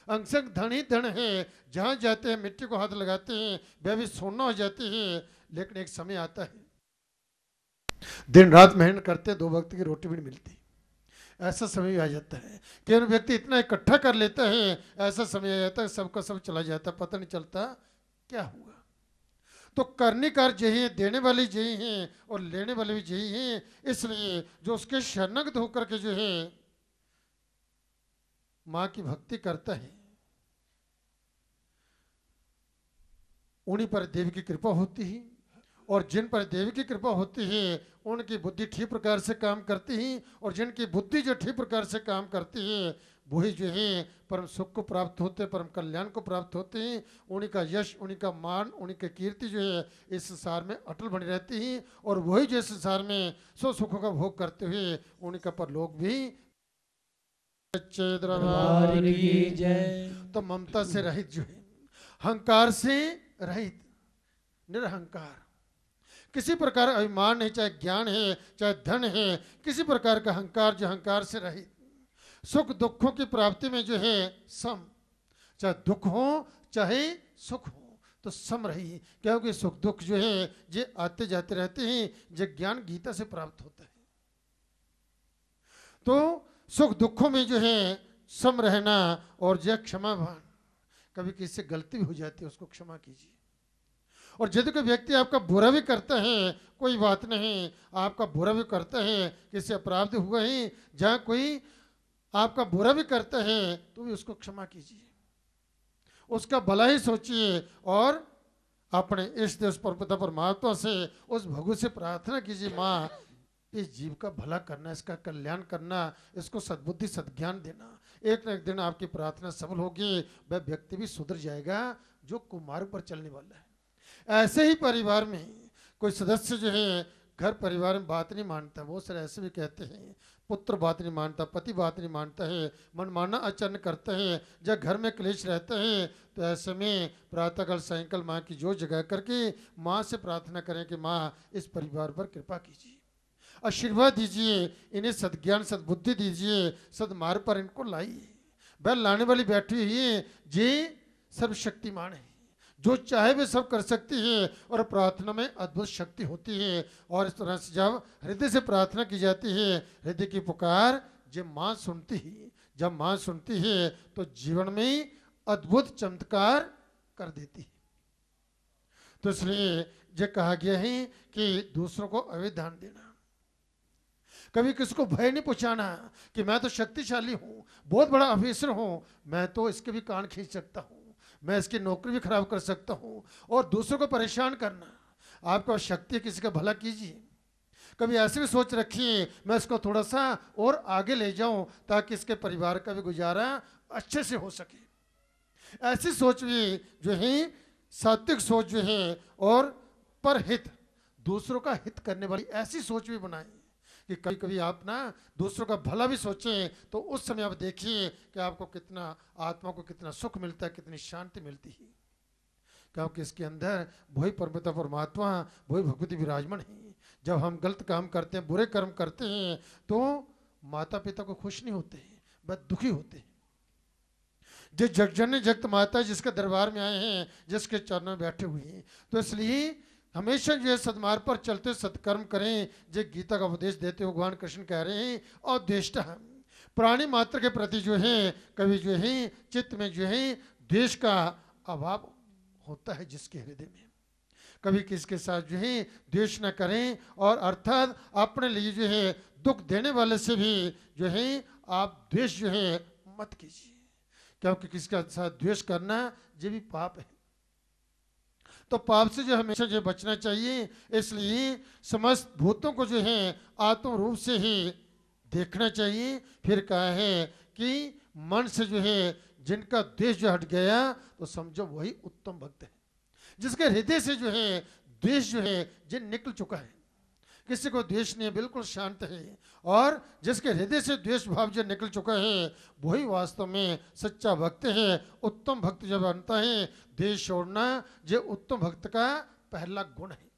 अंशक धन ही धन है। जहाँ जाते हैं, मिट्टी को हाथ लगाते हैं वह भी सोना हो जाते हैं, लेकिन एक समय आता है। दिन रात मेहनत करते, दो वक्त की रोटी भी नहीं मिलती। ऐसा समय आ जाता है कि व्यक्ति इतना इकट्ठा कर लेता है, ऐसा समय आ जाता है, सबका सब चला जाता है पता नहीं चलता क्या हुआ। तो करने कार जही है, देने वाले जही हैं और लेने वाले भी जही हैं, इसलिए जो उसके शरणगत होकर के जो है, माँ की भक्ति करता है, उन्हीं पर देवी की कृपा होती है। और जिन पर देवी की कृपा होती है उनकी बुद्धि ठीक प्रकार से काम करती है और जिनकी बुद्धि जो ठीक प्रकार से काम करती है वही जो है परम सुख को प्राप्त होते परम कल्याण को प्राप्त होते हैं। उन्हीं का यश उन्हीं का मान उन्हीं की कीर्ति जो है इस संसार में अटल बनी रहती है और वही जो इस संसार में सो सुखों का भोग करते हुए उन्हीं का परलोक भी तो ममता से रहित जो है हंकार से रहित निरहंकार। किसी प्रकार अभिमान है, चाहे ज्ञान है, चाहे धन है, किसी प्रकार का अहंकार जो अहंकार से रहित, सुख दुखों की प्राप्ति में जो है, सम। चाहे दुख हो, चाहे सुख हो तो सम रही क्योंकि सुख दुख जो है, ये आते जाते रहते हैं जो ज्ञान गीता से प्राप्त होता है। तो सुख दुखों में जो है, सम रहना और जय क्षमाभान। कभी किसी से गलती भी हो जाती है, उसको क्षमा कीजिए। और यदि कोई व्यक्ति आपका बुरा भी करता है, कोई बात नहीं, आपका बुरा भी करता है, किसी अपराध हुआ ही, जहाँ कोई आपका बुरा भी करता है तो भी उसको क्षमा कीजिए। उसका भला ही सोचिए और अपने इष्ट देश पर पिता परमात्मा से, उस भगु से प्रार्थना कीजिए, माँ, इस जीव का भला करना, इसका कल्याण करना, इसको सद्बुद्धि, सद्ज्ञान देना। एक न एक दिन आपकी प्रार्थना सफल होगी, वह व्यक्ति भी सुधर जाएगा, जो कुमार पर चलने वाला है। ऐसे ही परिवार में कोई सदस्य जो है, घर परिवार में बात नहीं मानता। वो सर ऐसे भी कहते हैं, पुत्र बात नहीं मानता, पति बात नहीं मानता है, मनमाना आचरण करता है, जब घर में क्लेश रहता है तो ऐसे में प्रातःकाल, सायंकाल माँ की जो जगह करके माँ से प्रार्थना करें कि माँ, इस परिवार पर कृपा कीजिए। आशीर्वाद दीजिए, इन्हें सदज्ञान, सदबुद्धि दीजिए, सदमार्ग पर इनको लाइए। वह लाने वाली बैठी हुई है, जे सर्वशक्तिमान है। जो चाहे वे सब कर सकती है और प्रार्थना में अद्भुत शक्ति होती है। और इस तरह से जब हृदय से प्रार्थना की जाती है, हृदय की पुकार जब माँ सुनती है, जब माँ सुनती है तो जीवन में अद्भुत चमत्कार कर देती है। तो इसलिए ये कहा गया है कि दूसरों को अविधान देना, कभी किसी को भय नहीं पहुंचाना कि मैं तो शक्तिशाली हूँ, बहुत बड़ा ऑफिसर हूँ, मैं तो इसके भी कान खींच सकता हूँ। मैं इसकी नौकरी भी खराब कर सकता हूँ और दूसरों को परेशान करना। आपका शक्ति है, किसी का भला कीजिए। कभी ऐसे भी सोच रखिए मैं इसको थोड़ा सा और आगे ले जाऊँ ताकि इसके परिवार का भी गुजारा अच्छे से हो सके। ऐसी सोच भी जो है, सात्विक सोच जो है और पर हित दूसरों का हित करने वाली ऐसी सोच भी बनाए। कि कभी कभी आप ना दूसरों का भला भी सोचें तो उस समय आप देखिए कि आपको कितना आत्मा को कितना सुख मिलता है, कितनी शांति मिलती है। क्योंकि इसके अंदर वही परमता परमात्मा, वही भगवती विराजमान है। जब हम गलत काम करते हैं, बुरे कर्म करते हैं तो माता पिता को खुश नहीं होते हैं, बस दुखी होते हैं। जो जगजन जगत माता जिसके दरबार में आए हैं, जिसके चरणों में बैठे हुए हैं तो इसलिए हमेशा जो है सदमार्ग पर चलते सत्कर्म करें, जो गीता का उपदेश देते हुए भगवान कृष्ण कह रहे हैं, और देष्टा प्राणी मात्र के प्रति जो है कभी जो है, चित्त में जो है द्वेष का अभाव होता है जिसके हृदय में। कभी किसके साथ जो है द्वेष न करें, और अर्थात अपने लिए जो है, दुख देने वाले से भी जो है, आप द्वेष जो है, मत कीजिए। क्योंकि किसका साथ द्वेष करना, ये भी पाप है। तो पाप से जो हमेशा जो बचना चाहिए, इसलिए समस्त भूतों को जो है, आत्म रूप से ही देखना चाहिए। फिर कहा है कि मन से जो है, जिनका द्वेष जो हट गया तो समझो वही उत्तम भक्त है। जिसके हृदय से जो है द्वेष जो है, जिन निकल चुका है। किसी को द्वेष नहीं है बिल्कुल शांत है। और जिसके हृदय से द्वेष भाव जो निकल चुका है, वही वास्तव में सच्चा भक्त है, उत्तम भक्त जब बनता है द्वेष छोड़ना जो उत्तम भक्त का पहला गुण है।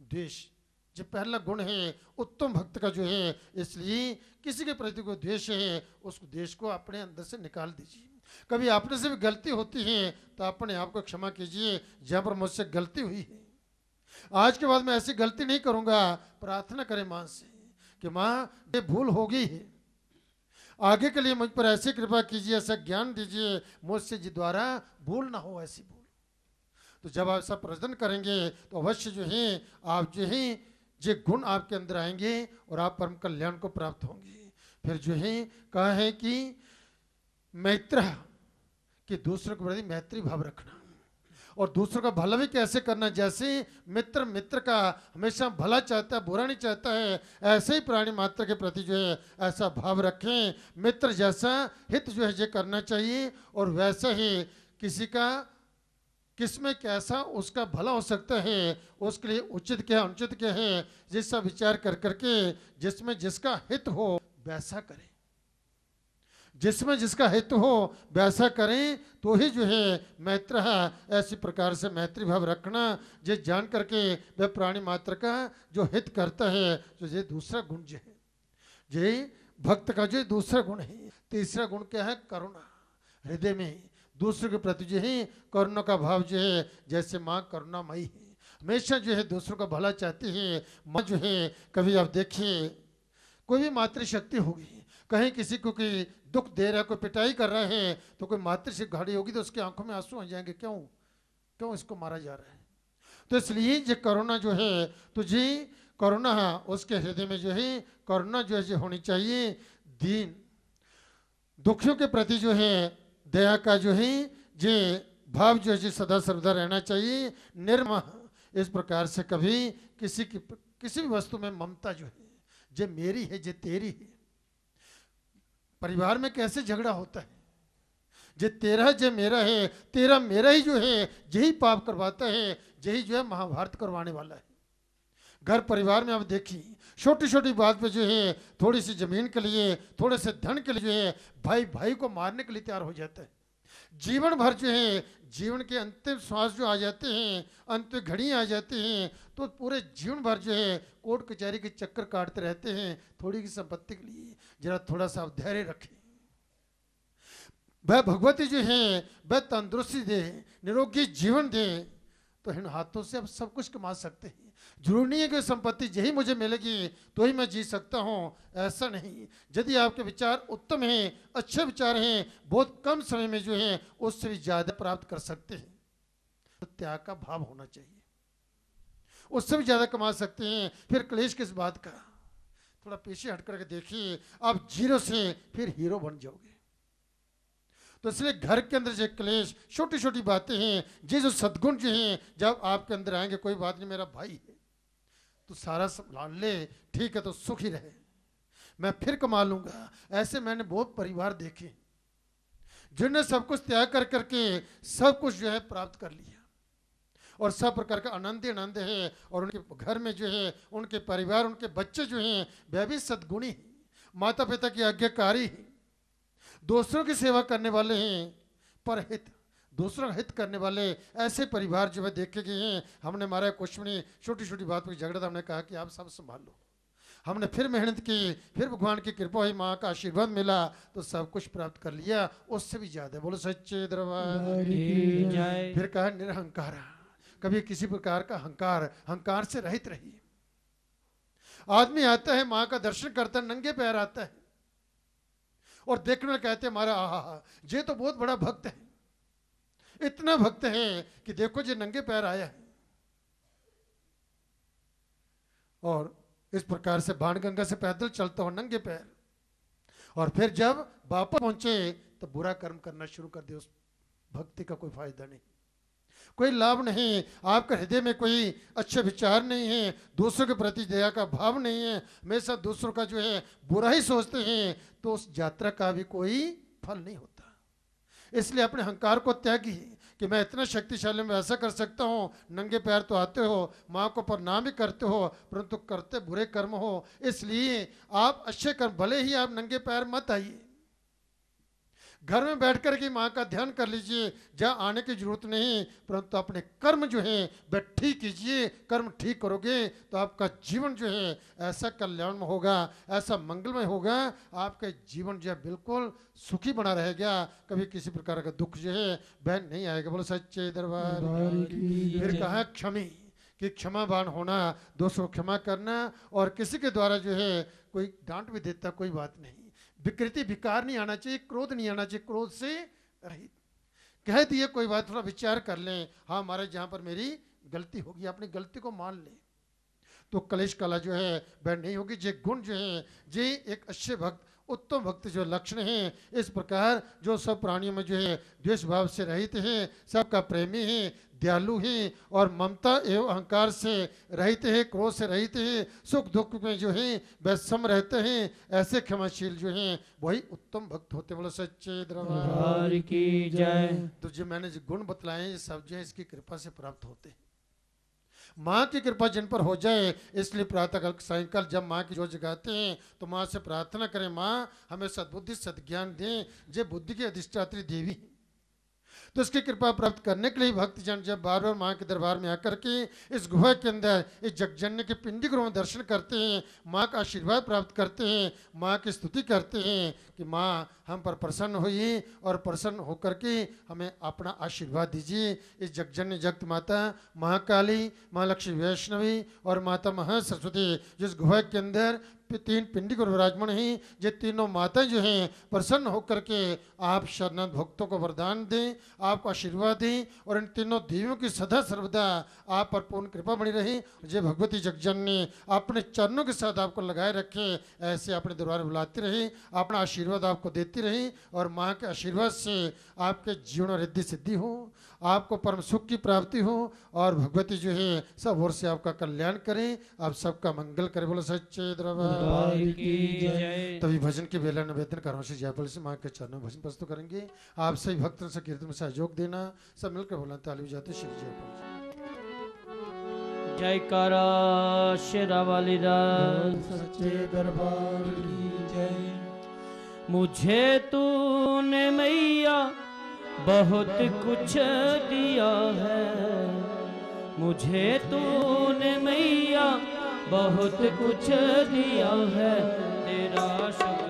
द्वेष जो पहला गुण है, उत्तम भक्त का जो है, इसलिए किसी के प्रति को द्वेष है, उस द्वेष को अपने अंदर से निकाल दीजिए। कभी अपने से भी गलती होती है तो अपने आप को क्षमा कीजिए, जहाँ पर मुझसे गलती हुई है। आज के बाद मैं ऐसी गलती नहीं करूँगा। प्रार्थना करें माँ से कि माँ, ये भूल हो गई है। आगे के लिए मुझ पर ऐसी कृपा कीजिए, ऐसा ज्ञान दीजिए, मुझसे जी द्वारा भूल ना हो ऐसी भूल। तो जब आप ऐसा प्रजन करेंगे तो अवश्य जो है, आप जो है, ये गुण आपके अंदर आएँगे और आप परम कल्याण को प्राप्त होंगे। फिर जो है, कहा है कि मैत्र, कि दूसरों के प्रति मैत्री भाव रखना। और दूसरों का भला भी कैसे करना जैसे मित्र मित्र का हमेशा भला चाहता है, बुरा नहीं चाहता है, ऐसे ही प्राणी मात्र के प्रति जो है, ऐसा भाव रखें। मित्र जैसा हित जो है ये करना चाहिए और वैसे ही किसी का किसमें कैसा उसका भला हो सकता है, उसके लिए उचित क्या, अनुचित क्या है, जिसका विचार कर करके जिसमें जिसका हित हो, वैसा करें। जिसमें जिसका हित हो, वैसा करें तो ही जो है मैत्र है। ऐसी प्रकार से मैत्री भाव रखना, जो जान करके वह प्राणी मात्र का जो हित करता है तो ये दूसरा गुण जो है। ये भक्त का जो दूसरा गुण है, तीसरा गुण क्या है? करुणा। हृदय में दूसरों के प्रति जो है, करुणा का भाव जो है, जैसे माँ करुणामयी है। हमेशा जो है दूसरों का भला चाहती है, माँ जो है, कभी आप देखिए, कोई भी मातृशक्ति होगी कहीं किसी को कोई दुख दे रहा है, कोई पिटाई कर रहा है तो कोई मातृ से घाड़ी होगी तो उसकी आँखों में आँसू आ जाएँगे। क्यों? क्यों इसको मारा जा रहा है? तो इसलिए जो करुणा जो है तो जी करुणा उसके हृदय में जो है करुणा जो है, जो होनी चाहिए दीन। दुखियों के प्रति जो है, दया का जो है जे भाव जो है सदा सर्वदा रहना चाहिए। निर्म इस प्रकार से कभी किसी की, किसी भी वस्तु में ममता जो है जे मेरी है जे तेरी है। परिवार में कैसे झगड़ा होता है? जे तेरा जो मेरा है, तेरा मेरा ही जो है यही पाप करवाता है यही जो है महाभारत करवाने वाला है। घर परिवार में आप देखिए छोटी छोटी बात पे जो है थोड़ी सी ज़मीन के लिए थोड़े से धन के लिए जो है भाई भाई को मारने के लिए तैयार हो जाता है। जीवन भर जो है, जीवन के अंतिम श्वास जो आ जाते हैं अंतिम घड़ी आ जाती हैं तो पूरे जीवन भर जो है, कोर्ट कचहरी के चक्कर काटते रहते हैं, थोड़ी की संपत्ति के लिए। जरा थोड़ा सा धैर्य रखें। वह भगवती जो है, वह तंदुरुस्ती दे, निरोगी जीवन दे तो इन हाथों से अब सब कुछ कमा सकते हैं। ज़रूरी नहीं है कि संपत्ति यही मुझे मिलेगी तो ही मैं जी सकता हूँ, ऐसा नहीं। यदि आपके विचार उत्तम हैं, अच्छे विचार हैं, बहुत कम समय में जो है, उससे भी ज़्यादा प्राप्त कर सकते हैं। तो त्याग का भाव होना चाहिए। उससे भी ज़्यादा कमा सकते हैं। फिर क्लेश किस बात का? थोड़ा पीछे हट करके देखिए, आप ज़ीरो से फिर हीरो बन जाओगे। तो इसलिए घर के अंदर जो क्लेश छोटी छोटी बातें हैं, ये जो सदगुण जो हैं, जब आपके अंदर आएँगे, कोई बात नहीं, मेरा भाई है। तो सारा संभाल ले, ठीक है तो सुखी रहे। मैं फिर कमा लूँगा। ऐसे मैंने बहुत परिवार देखे। जिन्होंने सब कुछ त्याग कर करके सब कुछ जो है प्राप्त कर लिया। और सब प्रकार का आनंद ही आनंद है और उनके घर में जो है उनके परिवार उनके बच्चे जो हैं वह भी सदगुणी हैं माता पिता की आज्ञाकारी हैं दूसरों की सेवा करने वाले हैं पर हित दूसरों का हित करने वाले ऐसे परिवार जो है देखे गए हैं। हमने हमारा कुछ नहीं छोटी छोटी बात पर झगड़ा था हमने कहा कि आप सब संभाल। लो हमने फिर मेहनत की फिर भगवान की कृपा हुई माँ का आशीर्वाद मिला तो सब कुछ प्राप्त कर लिया उससे भी ज़्यादा बोलो सच्चे दरबार। फिर कहा निरहंकार। कभी किसी प्रकार का हंकार हंकार से रहित रहिए। आदमी आता है, माँ का दर्शन करता नंगे पैर आता है। और देखने कहते हमारा आहा ये तो बहुत बड़ा भक्त है। इतना भक्त है कि देखो ये नंगे पैर आया है। और इस प्रकार से बाणगंगा से पैदल चलता हो नंगे पैर। और फिर जब वापस पहुँचे तो बुरा कर्म करना शुरू कर दिया। उस भक्ति का कोई फ़ायदा नहीं। कोई लाभ नहीं, आपके हृदय में कोई अच्छे विचार नहीं है, दूसरों के प्रति दया का भाव नहीं है, हमेशा दूसरों का जो है बुरा ही सोचते हैं तो उस यात्रा का भी कोई फल नहीं होता। इसलिए अपने अहंकार को त्यागिए कि मैं इतना शक्तिशाली में ऐसा कर सकता हूँ, नंगे पैर तो आते हो, माँ को प्रणाम भी करते हो, परंतु करते बुरे कर्म हो, इसलिए आप अच्छे कर्म, भले ही आप नंगे पैर मत आइए। घर में बैठ कर के माँ का ध्यान कर लीजिए जहाँ आने की ज़रूरत नहीं परंतु अपने कर्म जो है वह ठीक कीजिए कर्म ठीक करोगे तो आपका जीवन जो है ऐसा कल्याण में होगा ऐसा मंगलमय होगा आपका जीवन जो है बिल्कुल सुखी बना रहेगा। कभी किसी प्रकार का दुख जो है वह नहीं आएगा बोलो सच्चे दरबार फिर कहा क्षमी कि क्षमावान होना दोस्तों क्षमा करना और किसी के द्वारा जो है कोई डांट भी देता कोई बात नहीं। विकृति, विकार नहीं आना चाहिए, क्रोध नहीं आना चाहिए, क्रोध से रहित। कह दिए कोई बात, थोड़ा विचार कर लें। हाँ महाराज, जहाँ पर मेरी गलती होगी, अपनी गलती को मान लें। तो कलेश कला जो है, वह नहीं होगी, जे गुण जो है, जे एक अच्छे भक्त उत्तम भक्त जो लक्षण है इस प्रकार जो सब प्राणियों में जो है द्वेष भाव से रहित हैं सबका प्रेमी है दयालु है और ममता एवं अहंकार से रहित है क्रोध से रहित है सुख दुख में जो है वह सम रहते हैं ऐसे क्षमाशील जो हैं वही उत्तम भक्त होते बोलो सच्चे दरबार। दरबार की जय। तो जो मैंने जो गुण बतलाए सब जो है इसकी कृपा से प्राप्त होते हैं। माँ की कृपा जिन पर हो जाए, इसलिए प्रातःकाल सायंकाल जब माँ की जो जगाते हैं तो माँ से प्रार्थना करें, माँ, हमें सद्बुद्धि, सद्ज्ञान दें जे बुद्धि की अधिष्ठात्री देवी। तो उसकी कृपा प्राप्त करने के लिए भक्तजन जब बार बार माँ के दरबार में आकर के इस गुहा के अंदर, इस जगजन्य के पिंडी में दर्शन करते हैं, माँ का आशीर्वाद प्राप्त करते हैं, माँ की स्तुति करते हैं कि माँ, हम पर प्रसन्न होइए और प्रसन्न होकर के हमें अपना आशीर्वाद दीजिए। इस जगजन्य जगत माता, महाकाली माँ लक्ष्मी वैष्णवी और माता महा सरस्वती जिस गुहा के अंदर तीन पिंडी को विराजमान ही। ये तीनों माताएँ जो हैं, प्रसन्न होकर के आप शरणार्थ भक्तों को वरदान दें, आपको आशीर्वाद दें और इन तीनों देवियों की सदा सर्वदा आप पर पूर्ण कृपा बनी रही। जय भगवती जगजन ने अपने चरणों के साथ आपको लगाए रखे, ऐसे अपने दरबार बुलाती रही, अपना आशीर्वाद आपको देती रही और माँ के आशीर्वाद से आपके जीवन रिद्धि सिद्धि हो, आपको परम सुख की प्राप्ति हो और भगवती जो है, सब ओर से आपका कल्याण करें। आप सबका मंगल करें, बोलो सच्चे दरबार। दरबार की जय। तभी भजन की बेला निवेदन करो श्री जयपाल से माँ के चरणों भजन प्रस्तुत करेंगे। आप सभी भक्तों से कीर्तन में सहयोग देना सब मिलकर बोला ताली जाते श्री जयपाल जी। जयकारा शेरा सच्चे दरबार की जय। मुझे तूने मैया बहुत कुछ दिया है। मुझे तूने मैया बहुत कुछ दिया है तेरा शुक्रिया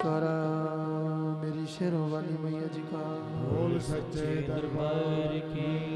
जयकारा मेरी शेरों वाली मैया जी का। बोल सच्चे दरबार की।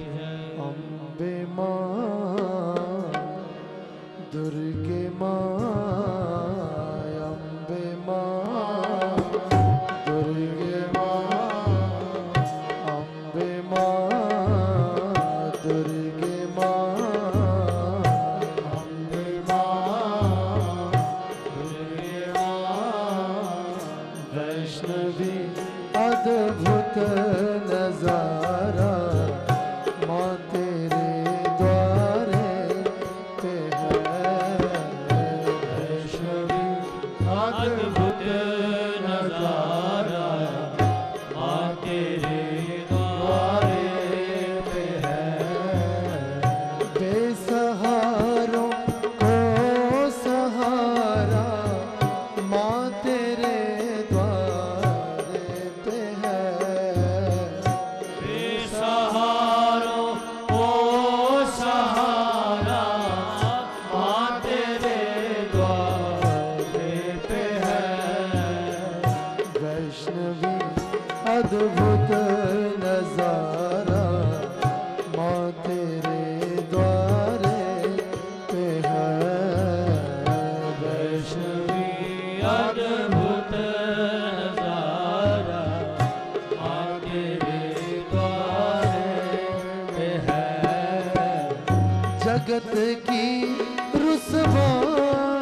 जगत की रुसवा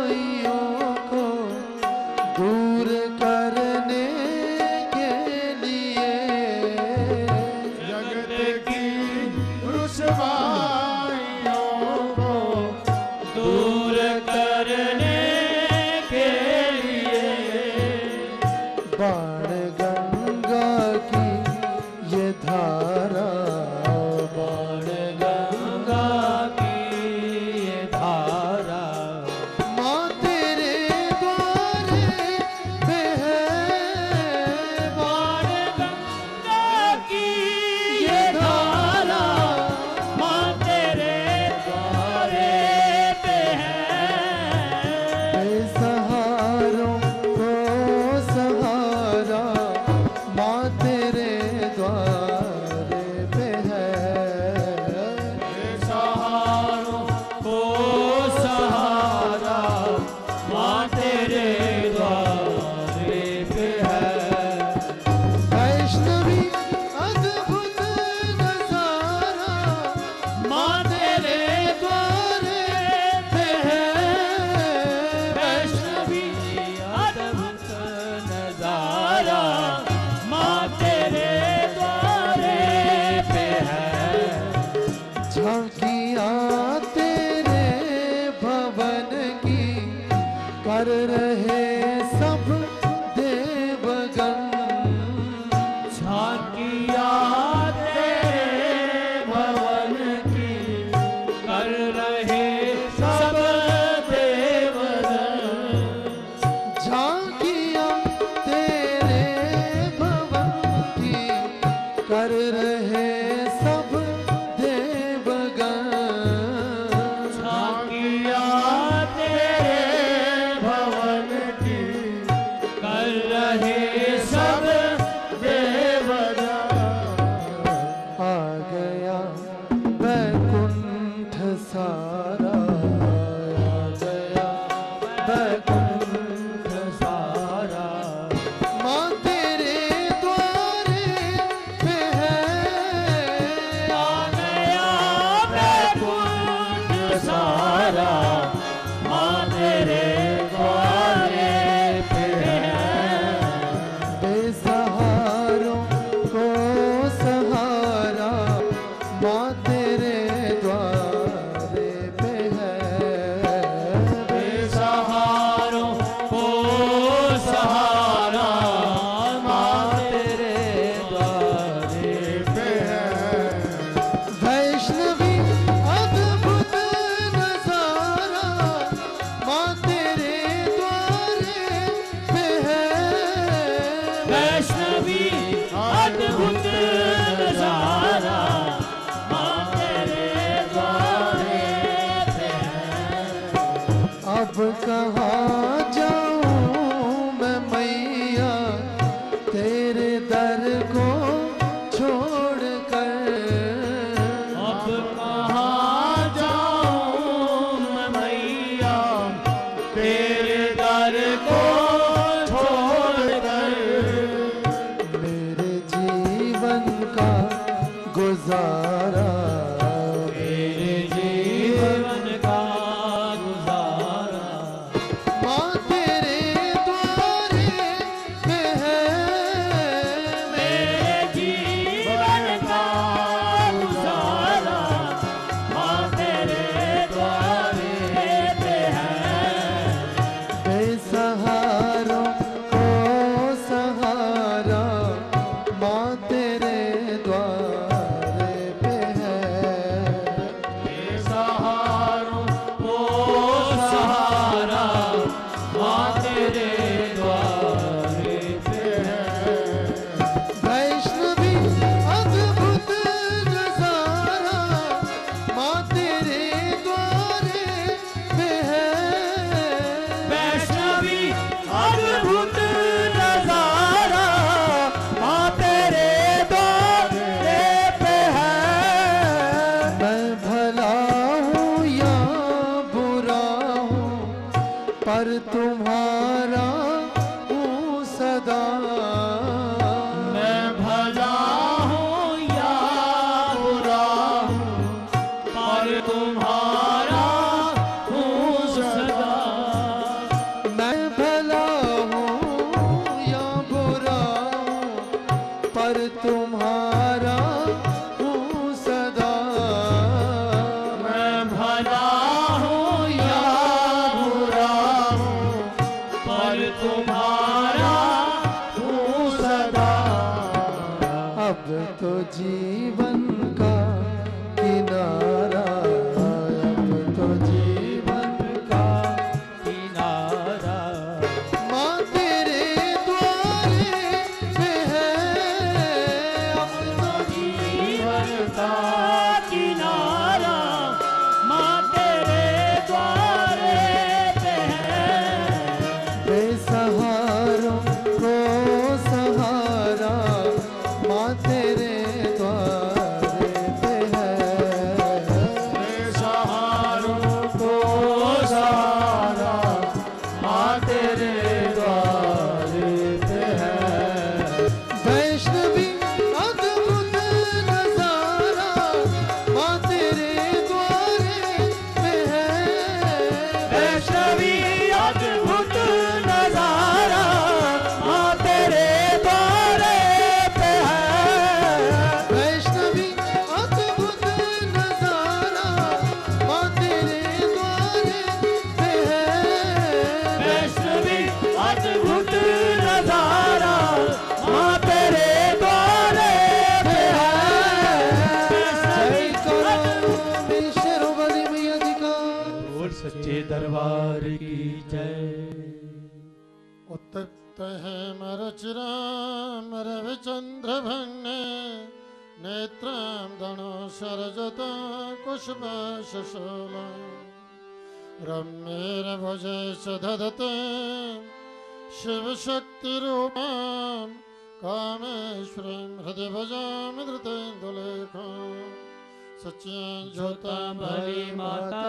भजे भरी माता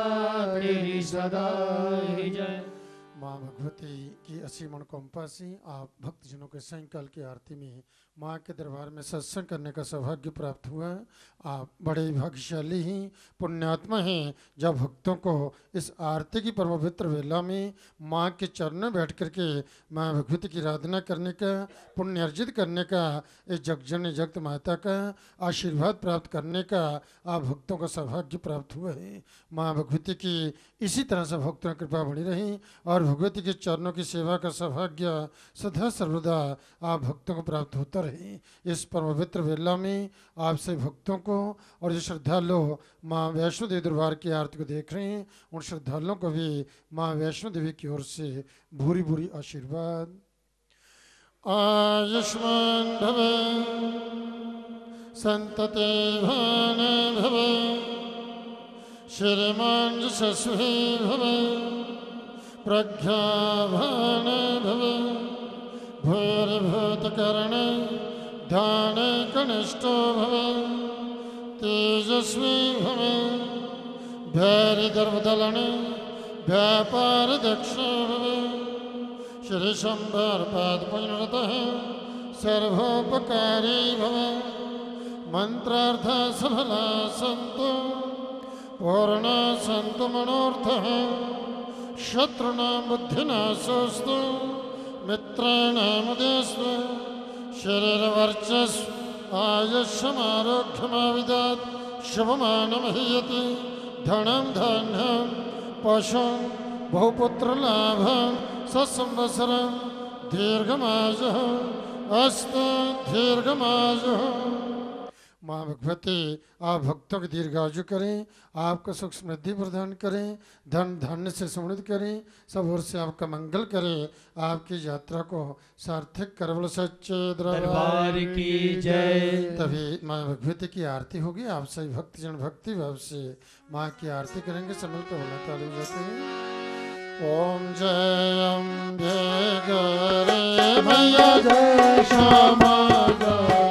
सदा जय। माँ भगवती की असीम अनुकंपा से आप भक्तजनों के सायंकाल की आरती में माँ के दरबार में सत्संग करने का सौभाग्य प्राप्त हुआ। आप बड़े भाग्यशाली हैं, पुण्यात्मा हैं। जब भक्तों को इस आरती की पवित्र वेला में माँ के चरणों में बैठ करके माँ भगवती की आराधना करने का, पुण्य अर्जित करने का, इस जगजन जगत माता का आशीर्वाद प्राप्त करने का आप भक्तों का सौभाग्य प्राप्त हुआ है। माँ भगवती की इसी तरह से भक्तों की कृपा बनी रही और भगवती के चरणों की सेवा का सौभाग्य सदा सर्वदा आप भक्तों को प्राप्त होता रहे। इस पवित्र वेला में आपसे भक्तों को और जो श्रद्धालु माँ वैष्णो देवी दरबार की आरती को देख रहे हैं, उन श्रद्धालुओं को भी माँ वैष्णो देवी की ओर से भूरी भूरी आशीर्वाद। आयुष्मान भव, संतते भान भव श्रीमान यशस्वी भव प्रज्ञाभान भव, भूर्भूतकर्ण ध्यान कनिष्ठो भव। तेजस्वी भव भैरिदर्वदलन व्यापार दक्ष भव श्री शंभर पाद पुण्यरतः सर्वोपकारी भव मंत्रार्थ सफला संतो पूर्ण संतु मनोर्थः शत्रुणां बुद्धिनाशोऽस्तु मित्राणामुदयस्तु शरीरवर्चस्व आयुष्यमारोग्यमाविदात् शुभमानमहीयति। धनं धान्यं पशुं बहुपुत्रलाभं सत्संवत्सरं दीर्घमायुः अस्तु दीर्घमायुः। माँ भगवती आप भक्तों की दीर्घायु करें आपको सुख समृद्धि प्रदान करें धन धन्य से समृद्ध करें सब ओर से आपका मंगल करें आपकी यात्रा को सार्थक करवल सच्चे दरबार की जय। तभी माँ भगवती की आरती होगी। आप सभी भक्तजन भक्ति भाव से माँ की आरती करेंगे। सब मिलकर बोला ताली बजाते हैं। ओम जय अम्बे गरे मैया जय श्यामा गौरी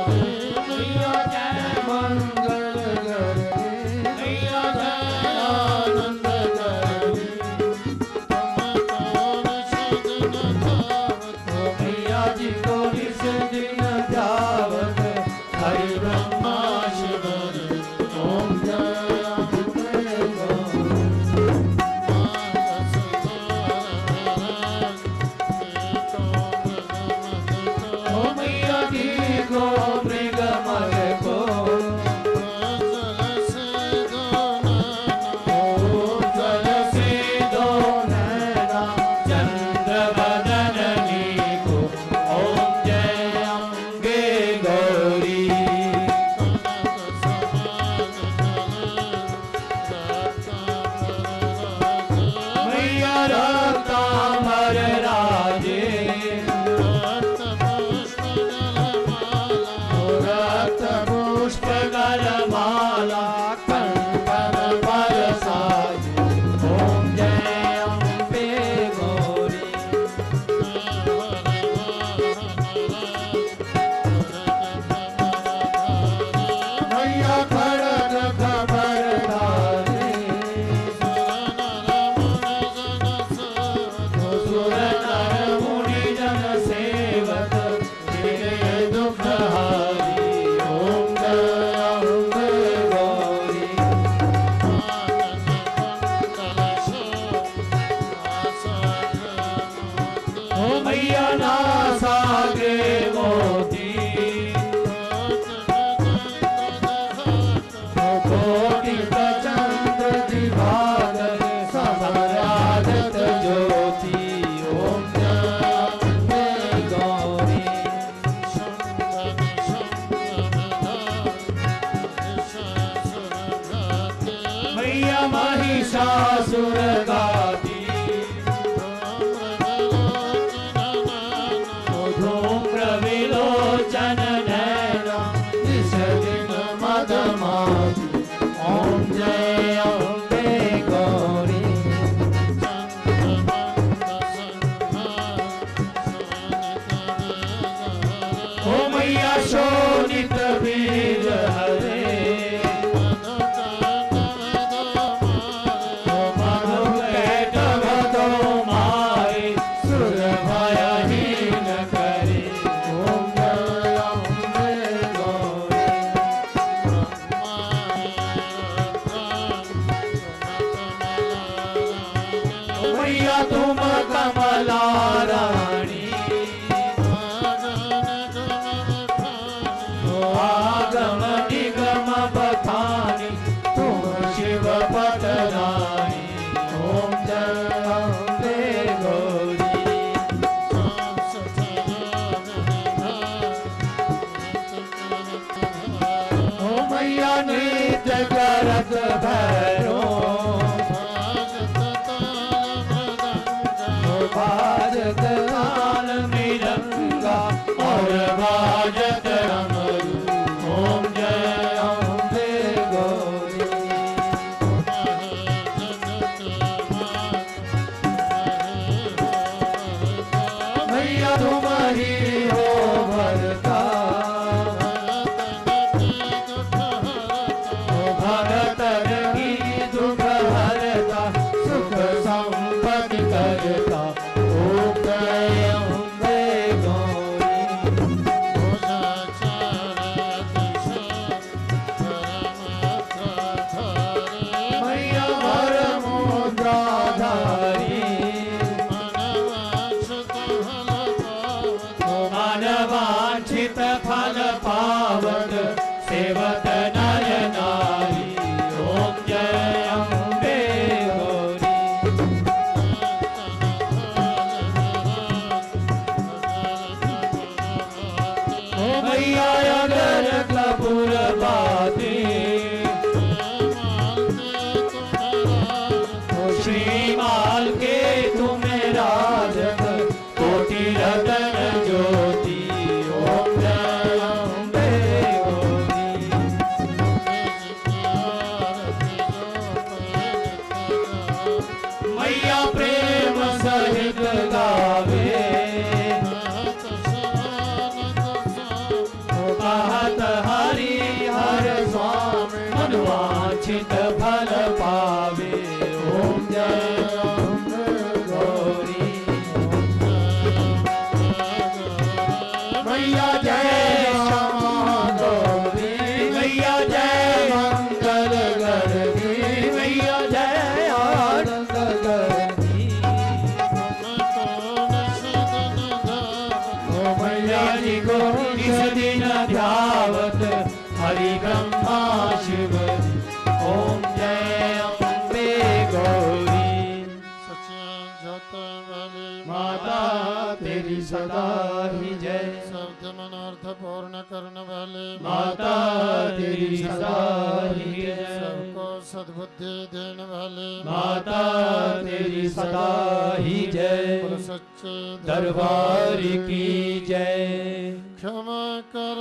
तेरी सबको सद्बुद्धि देने वाले। माता तेरी सदा ही जय। सच्चे दरबार की जय। क्षमा कर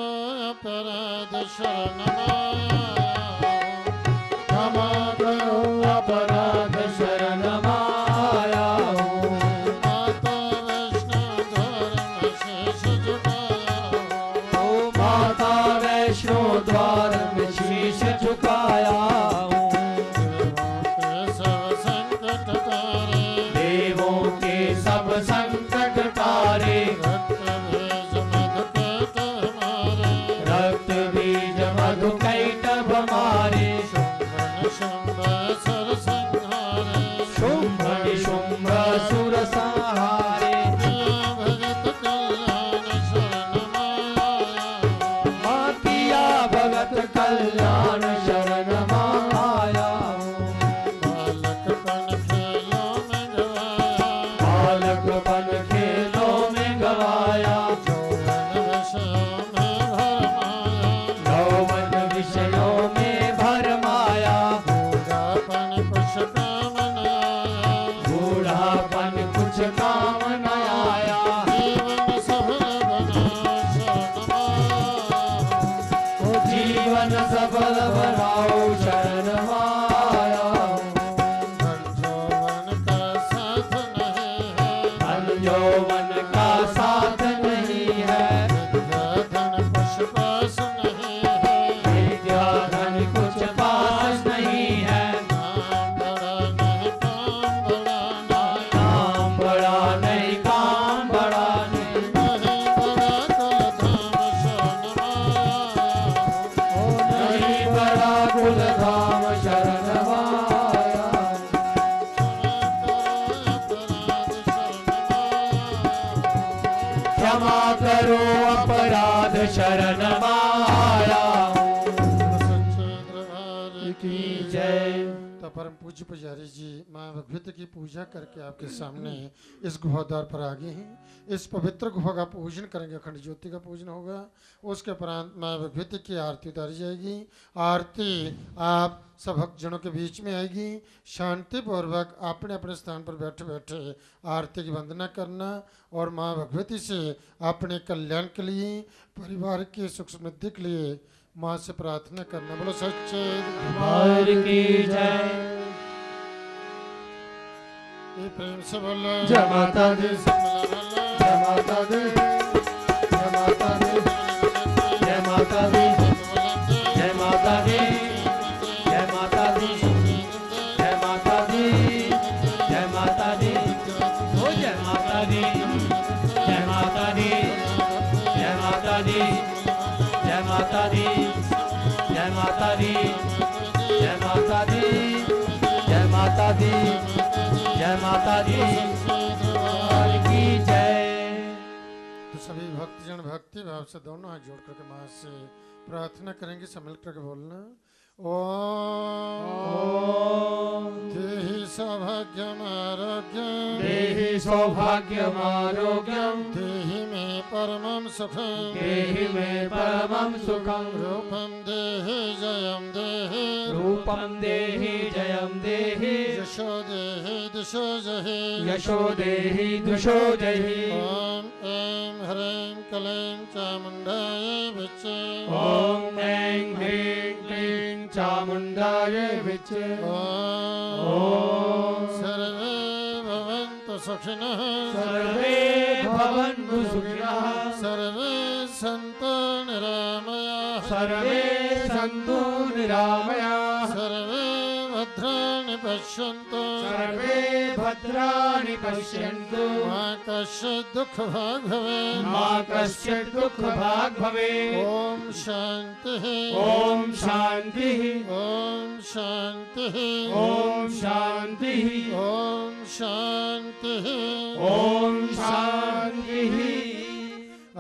अपराध शरण में। परम पूज्य पुजारी जी, माँ विभुद्ध की पूजा करके आपके सामने इस गुहाद्वार पर आ गए हैं। इस पवित्र गुफा का पूजन करेंगे, अखंड ज्योति का पूजन होगा। उसके उपरांत माँ विभुद्ध की आरती उतारी जाएगी। आरती आप सब भक्तजनों के बीच में आएगी। शांतिपूर्वक अपने अपने स्थान पर बैठे बैठे आरती की वंदना करना और माँ भगवती से अपने कल्याण के लिए, परिवार के सुख समृद्धि के लिए माँ से प्रार्थना करना। बोलो सच्चे की जय। प्रेम से बोलो। जय माता दी। भक्तजन, भक्ति भाव से दोनों हाथ जोड़ करके माँ से प्रार्थना करेंगे सब मिल करके बोलना। ओम देहि सौभाग्यम आरोग्यम देहि सौभाग्यमारोग्यम। देहि मे परमं सुखं देहि मे परमं सुखं रूपं देहि जयं देहि। रूपं देहि जयं देहि। यशो देहि दिशो जहि। यशो देहि दुषो जहि। ॐ ऐं ह्रीं क्लीं चामुण्डाय विचे ॐ ऐं ह्रीं चामुण्डाय विचे। ॐ सर्वे भवन्तु सुखिनः। सर्वे भवन्तु सुखिनः। सर्वे सन्तु निरामया। सर्वे सन्तु निरामया। सर्वे भद्राणि पश्यन्तु। सर्वे भद्राणि पश्यन्तु। मा कश्चित् दुःखभाग् भवेत्। मा कश्चित् दुःखभाग् भवेत्। ॐ शान्तिः। ॐ शान्तिः। ॐ शान्तिः। ॐ शान्तिः। ॐ शान्तिः। ॐ शान्तिः।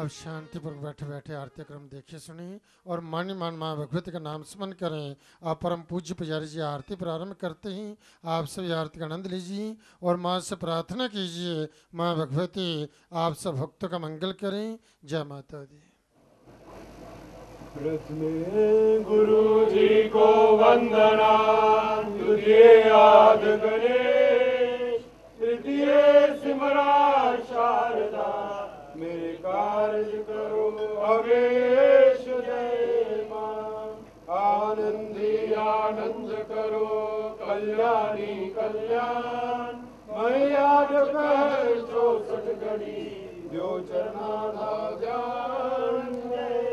अब शांति पर बैठे बैठे आरती क्रम देखिए, सुनिए, और मन मन माँ भगवती का नाम स्मरण करें। आप परम पूज्य पुजारी जी, आरती प्रारंभ करते ही। आप सभी आरती का आनंद लीजिए और माँ से प्रार्थना कीजिए, माँ भगवती, आप सब भक्तों का मंगल करें। जय माता दी। गुरु जी को वंदना सिमरा शारदा। मेरे कार्य करो अवेश जय आनंदी आनंद करो, कल्याणी कल्याण। मैया कर चौसठ घड़ी जो चरणा जान। जय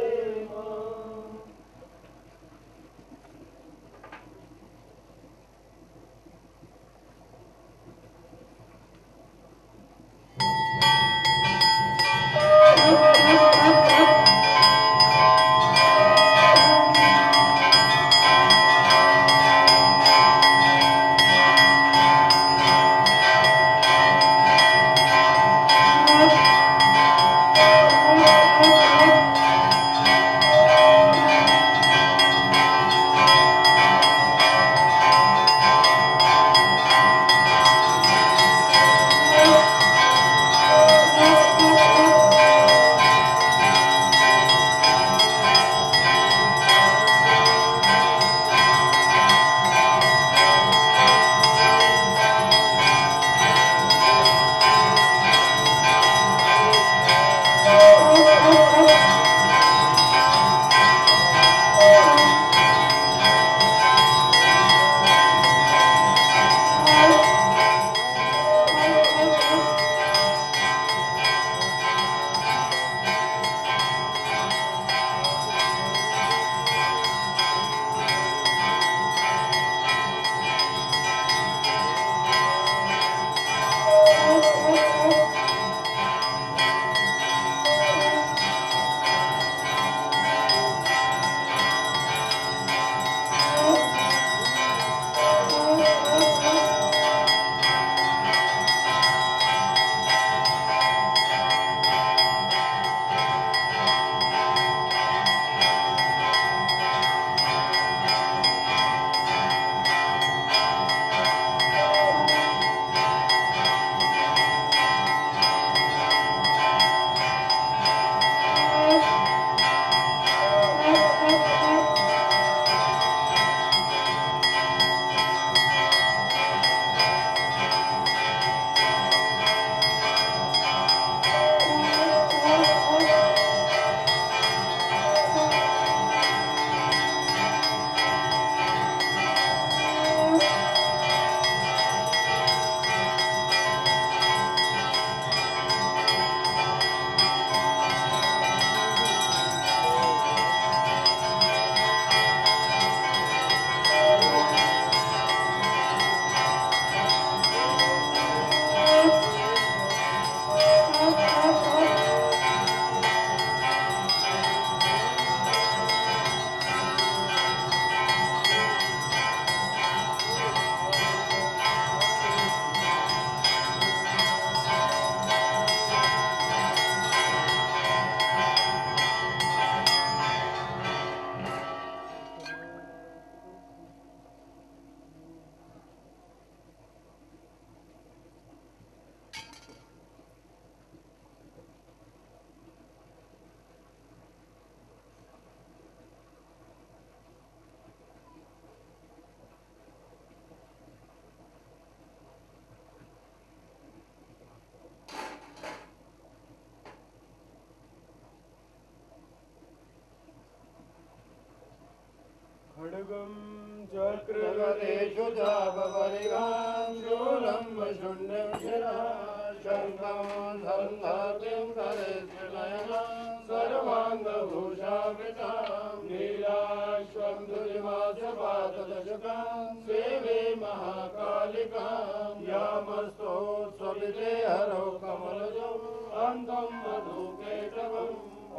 अन्तं मधुकेटवम्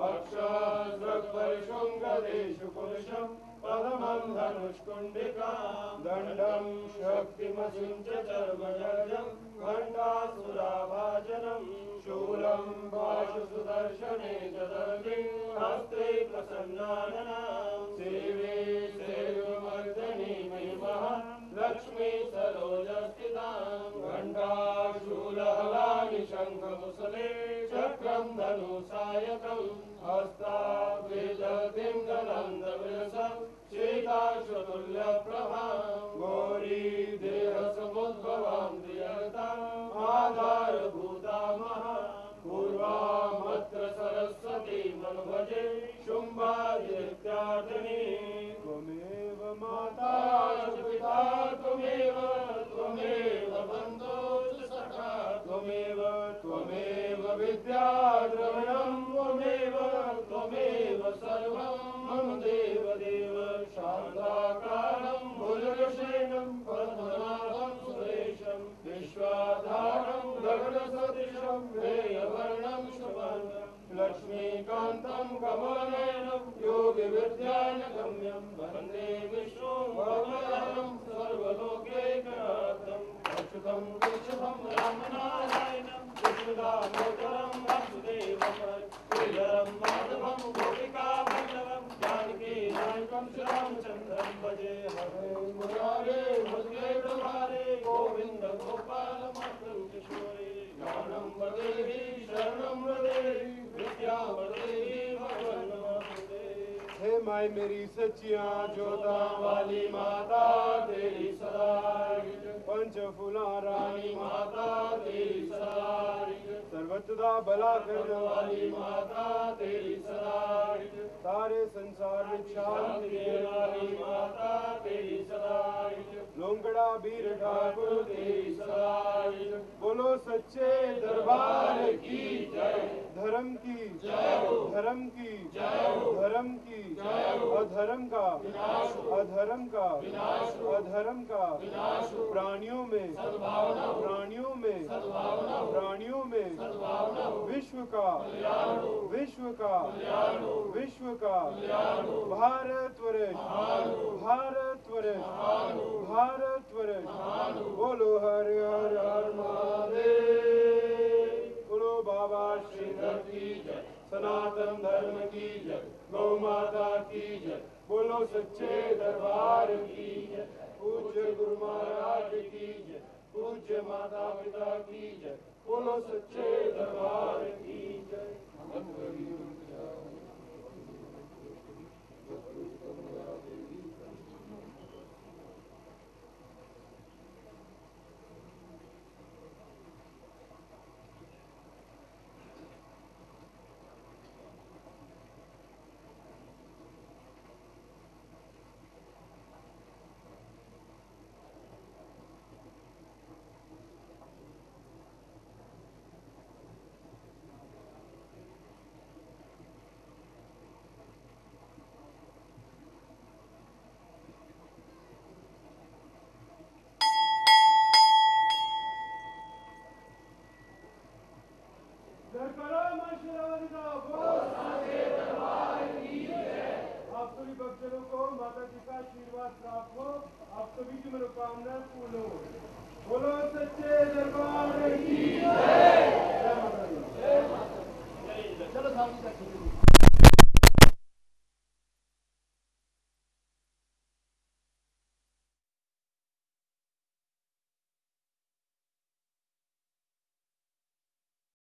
अक्षाद्रक्परिशृङ्गदेषु पुरुषं पदमं धनुष्कुण्डिकां दण्डं शक्तिमसिं च चर्मजर्जं घण्टासुराभाजनं शूलं पाशुसुदर्शने च दर्भिं हस्ते प्रसन्नाननां सेवे लक्ष्मी सरोजस्थितां घण्टाशूलहलानि शङ्खमुसले चक्रं धनुसायकं हस्ताभ्यदधिं गलन्दविलसं श्वेताशुतुल्यप्रभां गौरी देहसमुद्भवां प्रियताम् आधारभूता महा पूर्वामत्र सरस्वती मनु भजे शुम्भादित्यार्दिनी त्वमेव माता पिता त्वमेव त्वमेव बन्धो सखा, त्वमेव त्वमेव विद्या द्रविणं त्वमेव त्वमेव सर्वं। मम देवदेव शान्ताकारं पद्मनाभं सुरेशं विश्वाधारं गगनसदृशं वेयवर्णं शुभाङ्गं लक्ष्मीकान्तं कमलनयनं योगिविद्यानगम्यं वंदे हे माय मेरी सचिया जोता वाली माता तेरी सदाई पंच फूला रानी माता तेरी सदाई सर्वतदा भला करने वाली माता तेरी सदाई सारे संसार में शांति देने वाली माता तेरी सदाई लोंगड़ा बीर ठाकुर तेरी सदाई बोलो सच्चे दरबार की जय। धर्म की जय। धर्म की जय। धर्म की अधर्म का अधर्म का अधर्म का प्राणियों में प्राणियों में प्राणियों में, विश्व का विश्व का विश्व का, भारत वर्ष भारत वर्ष भारत वर्ष बोलो हर हर हर महादेव। बोलो बाबा श्रीधर की जय, सनातन धर्म की जय, गौ माता की जय। बोलो सच्चे दरबार की पूज्य गुरु महाराज की पूज्य माता पिता की बोलो सच्चे दरबार की जय।